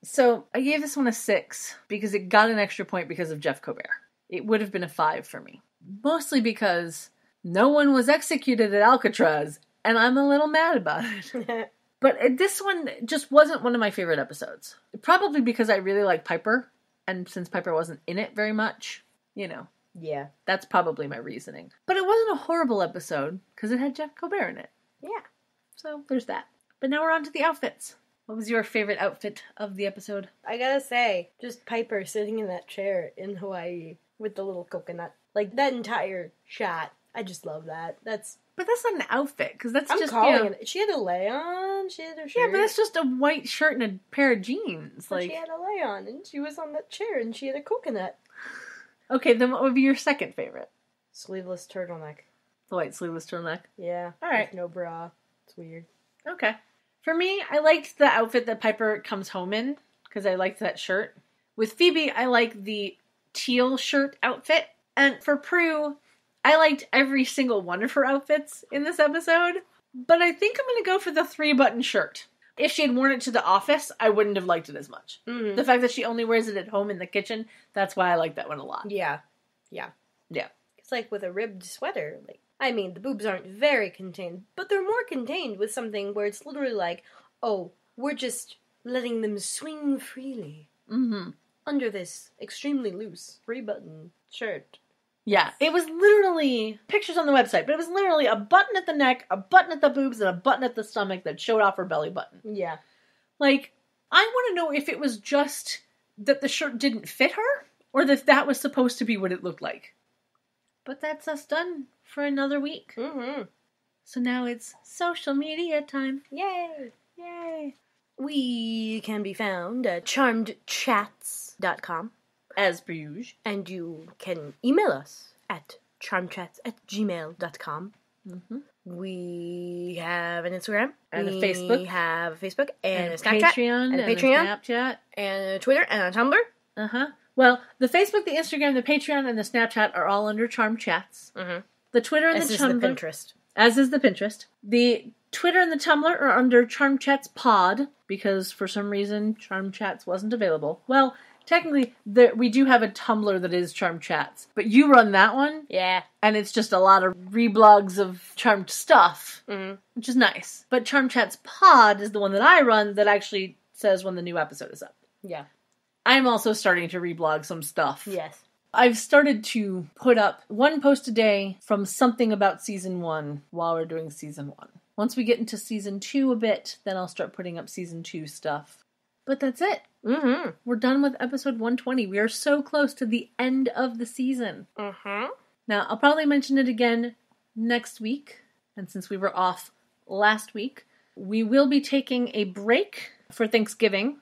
So I gave this one a 6 because it got an extra point because of Jeff Kober. It would have been a 5 for me. Mostly because no one was executed at Alcatraz, and I'm a little mad about it. <laughs> But uh, this one just wasn't one of my favorite episodes. Probably because I really like Piper, and since Piper wasn't in it very much, you know, yeah. that's probably my reasoning. But it wasn't a horrible episode because it had Jeff Kober in it. Yeah. So there's that. But now we're on to the outfits. What was your favorite outfit of the episode? I gotta say, just Piper sitting in that chair in Hawaii with the little coconut. Like, that entire shot. I just love that. That's. But that's not an outfit because that's I'm just calling you know- it. She had a lei on. She had her shirt. Yeah, but that's just a white shirt and a pair of jeans. But Like, she had a lei on, and she was on that chair, and she had a coconut. okay, then what would be your second favorite? Sleeveless turtleneck. The white sleeveless turtleneck. Yeah. All right. No bra. It's weird. Okay. For me, I liked the outfit that Piper comes home in because I liked that shirt. With Phoebe, I like the teal shirt outfit. And for Prue, I liked every single one of her outfits in this episode. But I think I'm going to go for the three button shirt. If she had worn it to the office, I wouldn't have liked it as much. Mm-hmm. The fact that she only wears it at home in the kitchen, that's why I like that one a lot. Yeah. Yeah. Yeah. It's like with a ribbed sweater. Like I mean, the boobs aren't very contained, but they're more contained with something where it's literally like, oh, we're just letting them swing freely Mm-hmm. under this extremely loose three button shirt. Yeah, it was literally pictures on the website, but it was literally a button at the neck, a button at the boobs, and a button at the stomach that showed off her belly button. Yeah. Like, I want to know if it was just that the shirt didn't fit her, or that that was supposed to be what it looked like. But that's us done for another week. Mm-hmm. So now it's social media time. Yay! Yay! We can be found at charmedchats.com. As per usual. And you can email us at charmedchats at gmail.com. Mm-hmm. We have an Instagram. And a we Facebook. have a Facebook and, And, a Snapchat. Patreon, and a Patreon and, a Snapchat. and a Twitter and a Tumblr. Uh huh. Well, the Facebook, the Instagram, the Patreon, and the Snapchat are all under Charmed Chats. Mm-hmm. The Twitter and This the is the Tumblr, Pinterest. as is the Pinterest. The Twitter and the Tumblr are under Charmed Chats Pod because for some reason Charmed Chats wasn't available. Well, technically, there, we do have a Tumblr that is Charmed Chats, but you run that one, Yeah. and it's just a lot of reblogs of charmed stuff, Mm-hmm. which is nice. But Charmed Chats Pod is the one that I run that actually says when the new episode is up. Yeah. I'm also starting to reblog some stuff. Yes. I've started to put up one post a day from something about season one while we're doing season one. Once we get into season two a bit, then I'll start putting up season two stuff. But that's it. Mm-hmm. We're done with episode 120. We are so close to the end of the season. Mm-hmm. Now, I'll probably mention it again next week. And since we were off last week, we will be taking a break for Thanksgiving.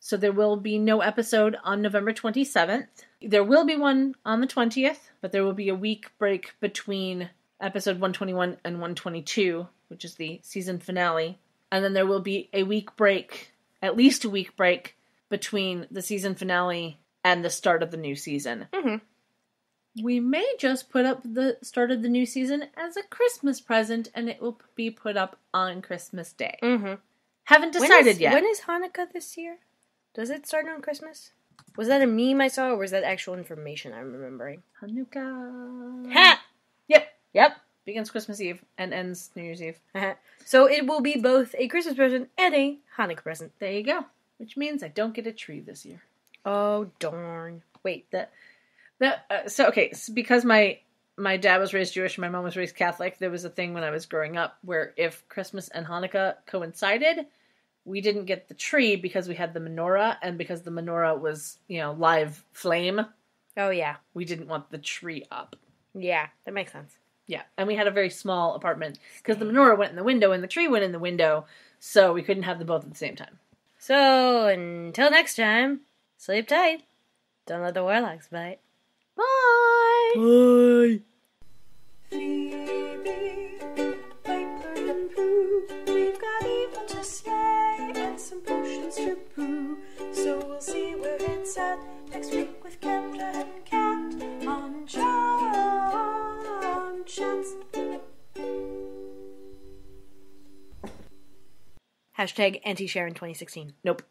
So there will be no episode on November 27th. There will be one on the 20th, but there will be a week break between episode 121 and 122, which is the season finale. And then there will be a week break, at least a week break, between the season finale and the start of the new season. Mhm. We may just put up the start of the new season as a Christmas present and it will be put up on Christmas Day. Mm-hmm. Haven't decided is- yet. When is Hanukkah this year? Does it start on Christmas? Was that a meme I saw, or was that actual information I'm remembering? Hanukkah. Ha! Yep. Yep. Begins Christmas Eve and ends New Year's Eve. <laughs> so it will be both a Christmas present and a Hanukkah present. There you go. Which means I don't get a tree this year. Oh darn! Wait, That that uh, so okay so because my my dad was raised Jewish and my mom was raised Catholic. There was a thing when I was growing up where if Christmas and Hanukkah coincided, we didn't get the tree because we had the menorah, and because the menorah was you know live flame, oh yeah, we didn't want the tree up. yeah, that makes sense. Yeah, and we had a very small apartment because the menorah went in the window and the tree went in the window, so we couldn't have them both at the same time. So until next time, sleep tight. Don't let the warlocks bite. Bye. Bye. Phoebe, some potions to brew. So we'll see where it's at next week with Kendra and Cat on Chats. Hashtag Auntie Sharon 2016. Nope.